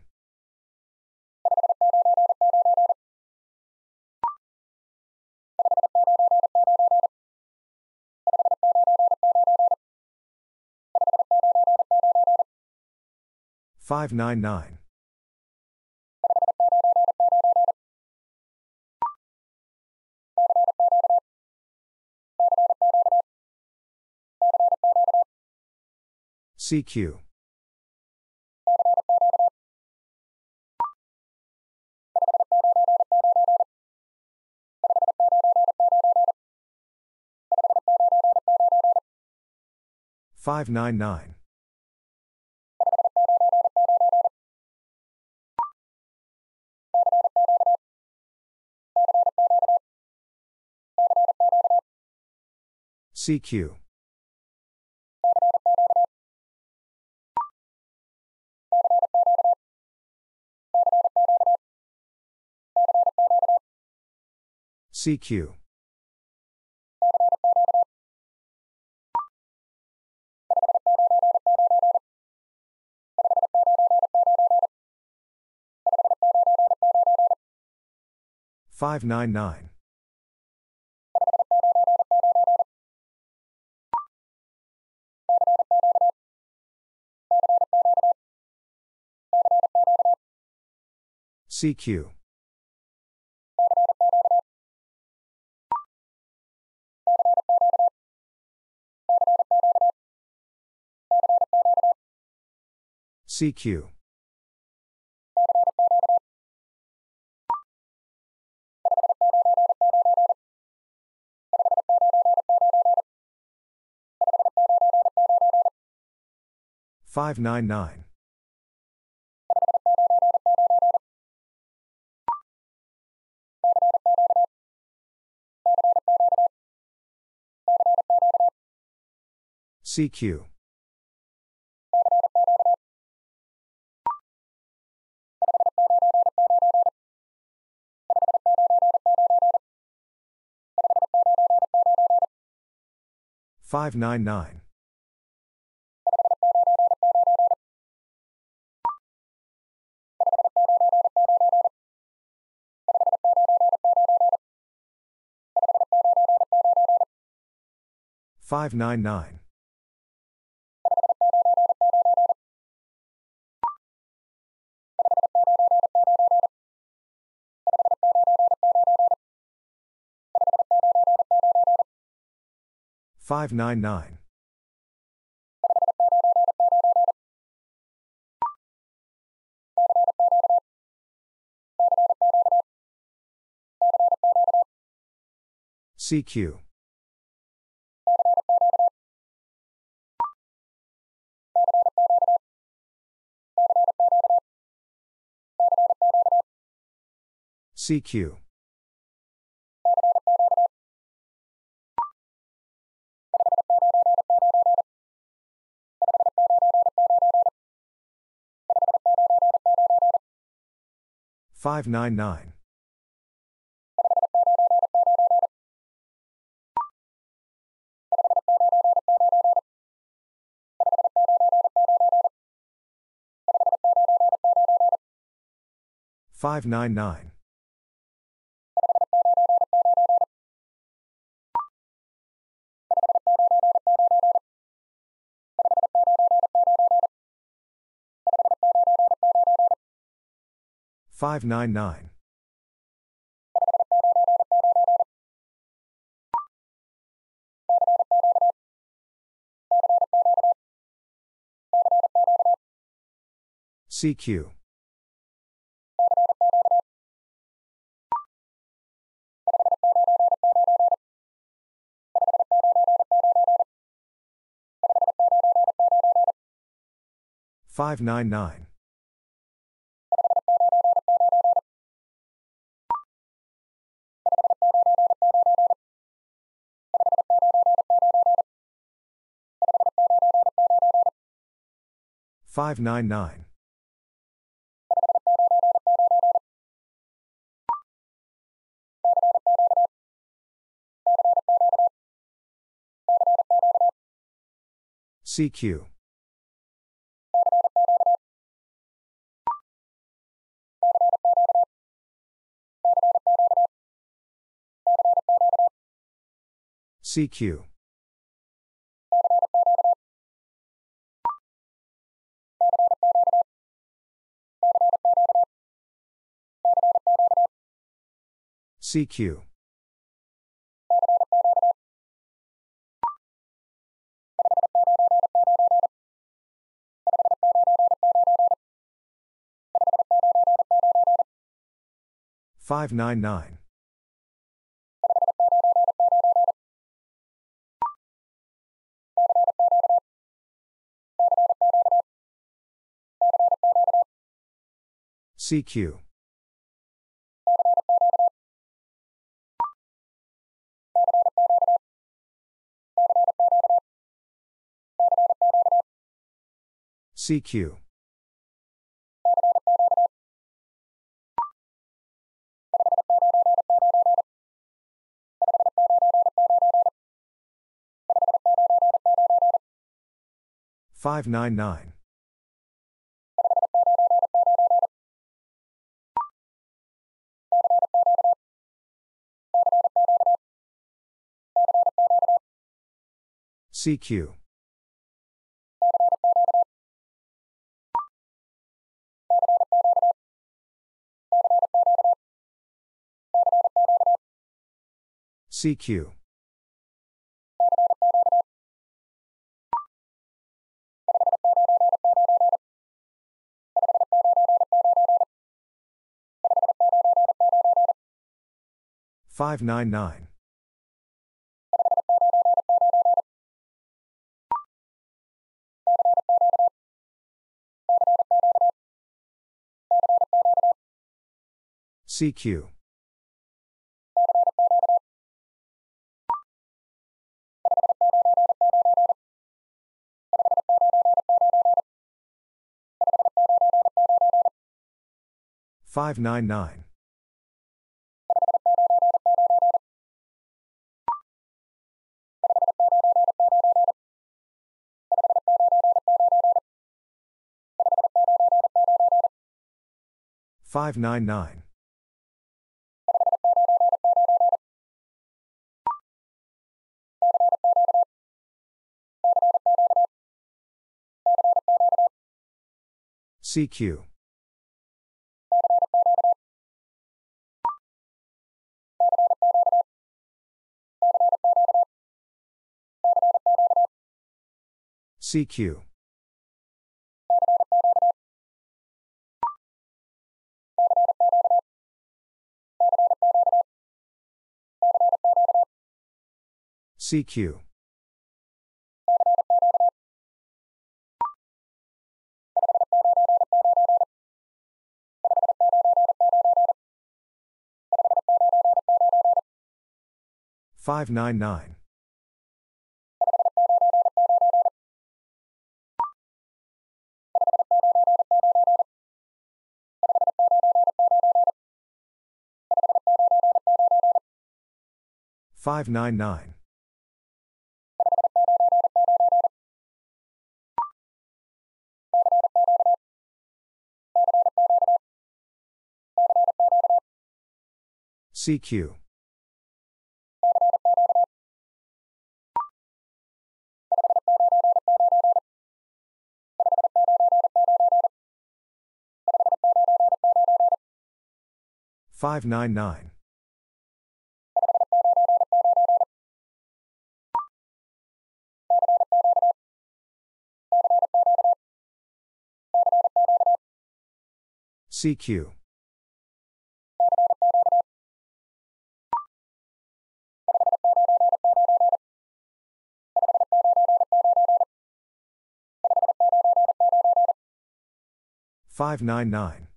Five nine nine CQ Five nine nine. CQ. CQ. Five nine nine. CQ. CQ. Five nine nine. CQ. Five nine nine. Five nine nine. Five nine nine. CQ. CQ. Five nine nine. Five nine nine. Five nine nine. CQ. Five nine nine. Five nine nine. CQ. CQ. CQ. Five nine nine. CQ. CQ. Five nine nine. CQ. Five nine nine. Five nine nine. CQ. CQ. CQ. Five nine nine. Five nine nine. CQ. Five nine nine. CQ. Five nine nine.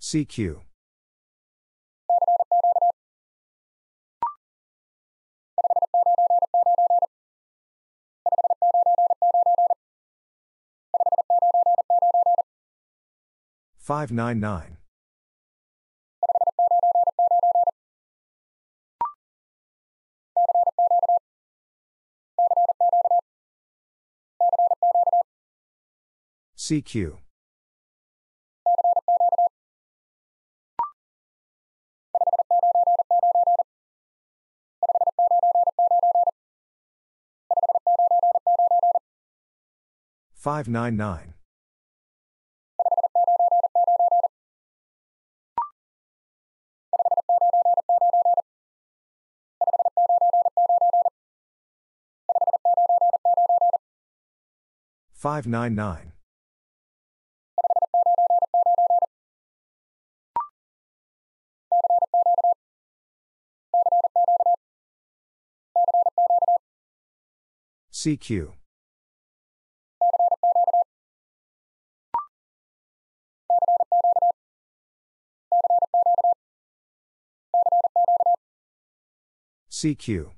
CQ. Five nine nine. CQ. Five nine nine. 599. CQ. CQ.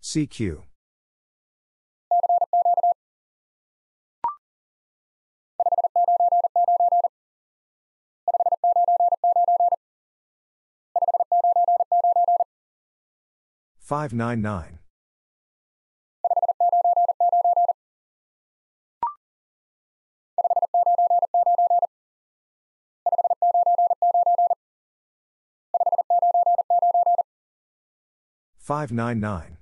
CQ. Five nine nine. Five nine nine.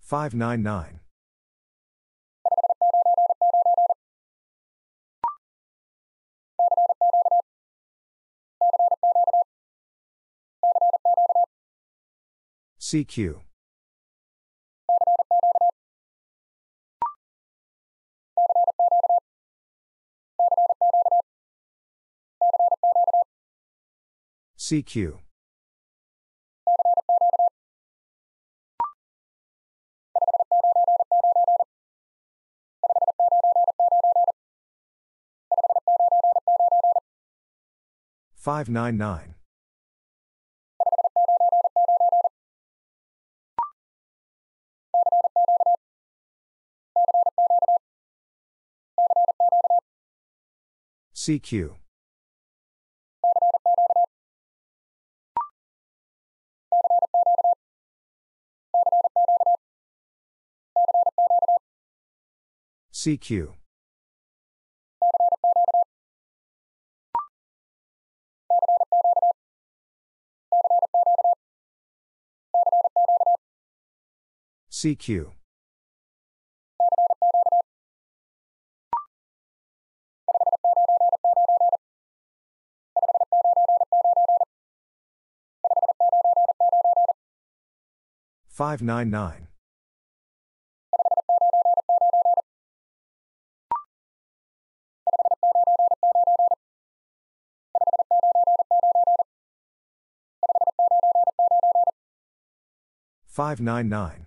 Five nine nine. CQ. CQ. Five nine nine. CQ. CQ. CQ. Five nine nine. Five nine nine.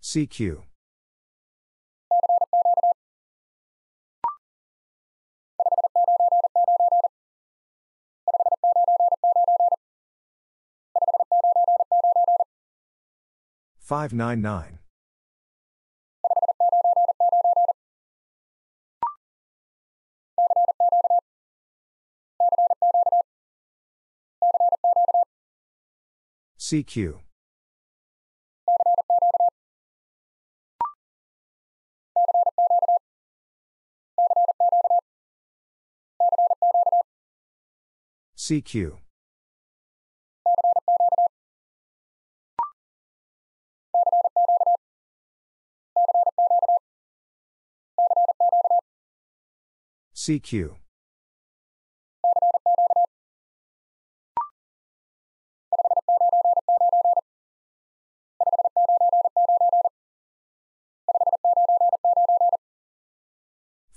CQ. Five nine nine. CQ. CQ. CQ.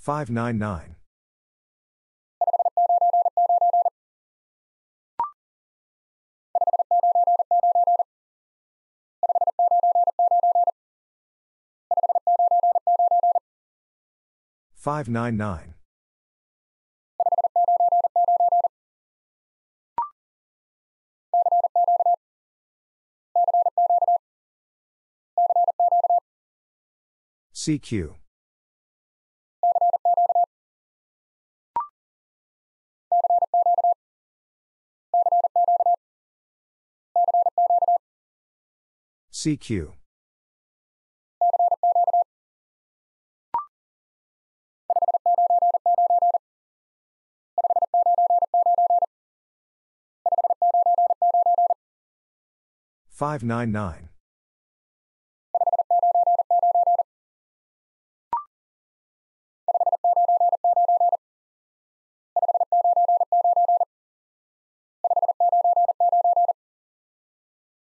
599. Five nine nine. CQ. CQ. Five nine nine.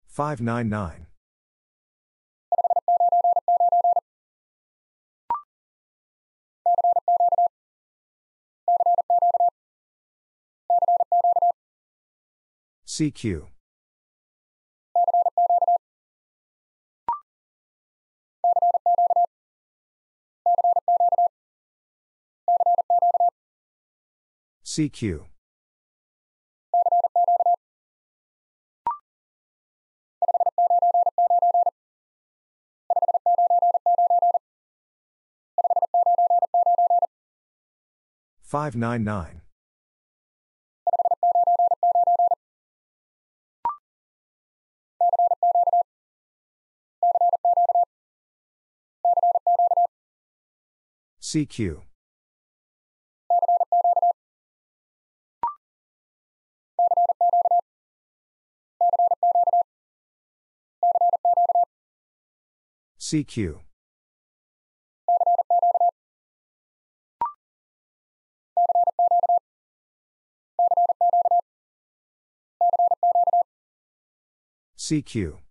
Five nine nine. CQ. CQ. Five nine nine. CQ. CQ. CQ.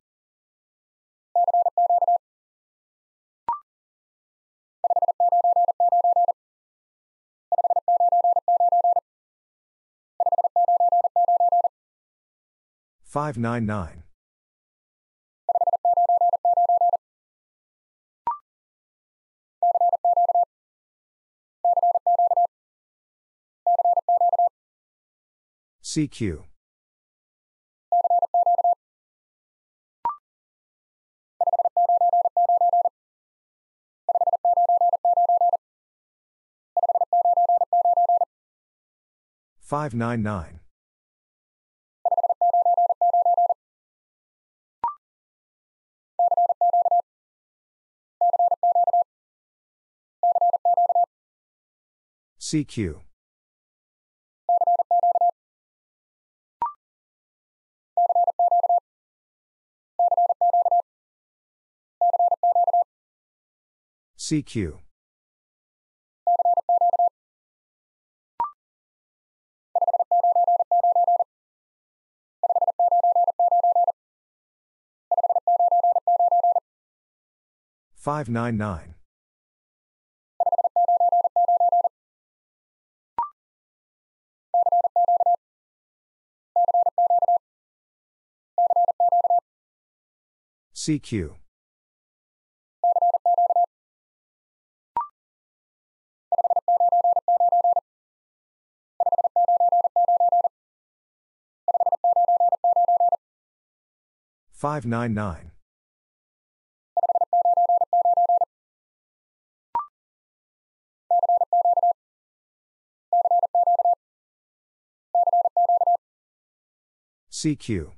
Five nine nine. CQ. Five nine nine. CQ. CQ. Five nine nine. CQ. Five nine nine. CQ.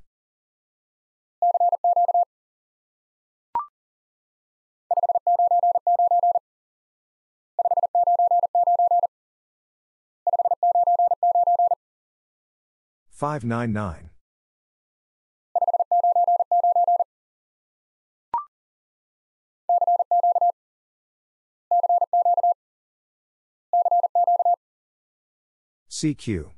Five nine nine. CQ.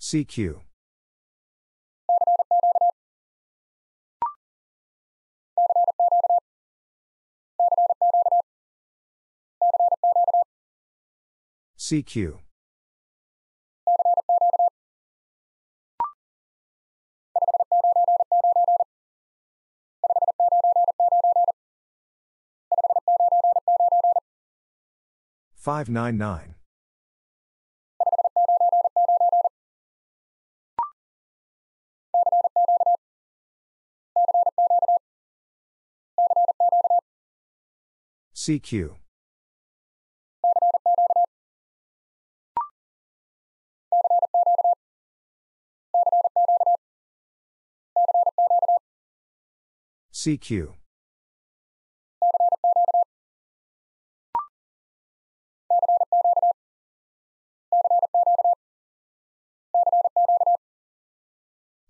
CQ. CQ. Five nine nine. CQ. CQ.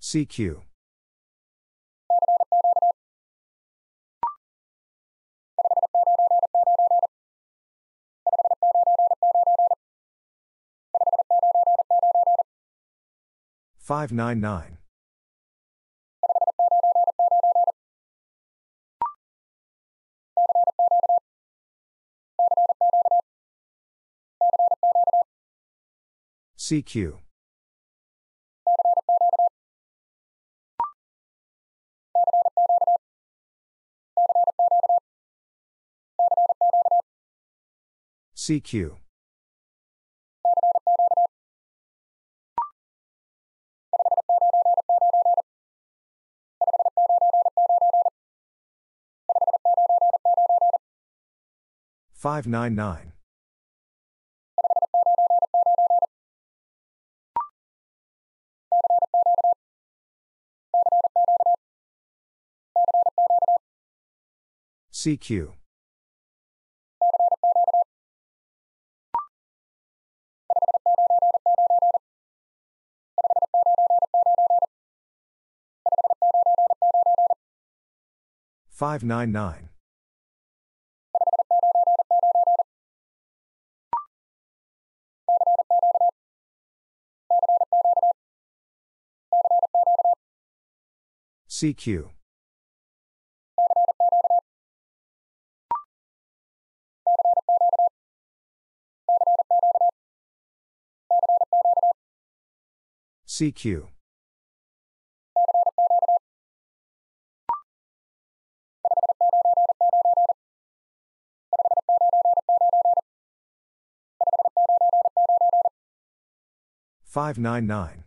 CQ. Five nine nine. CQ. CQ. Five nine nine. CQ. Five nine nine. CQ. CQ. Five nine nine.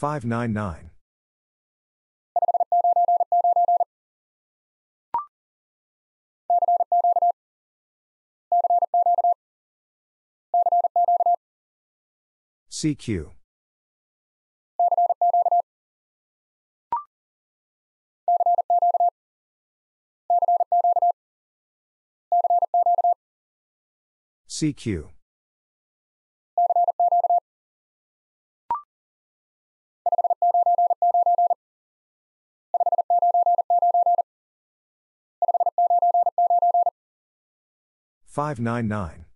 Five nine nine. CQ. CQ. 599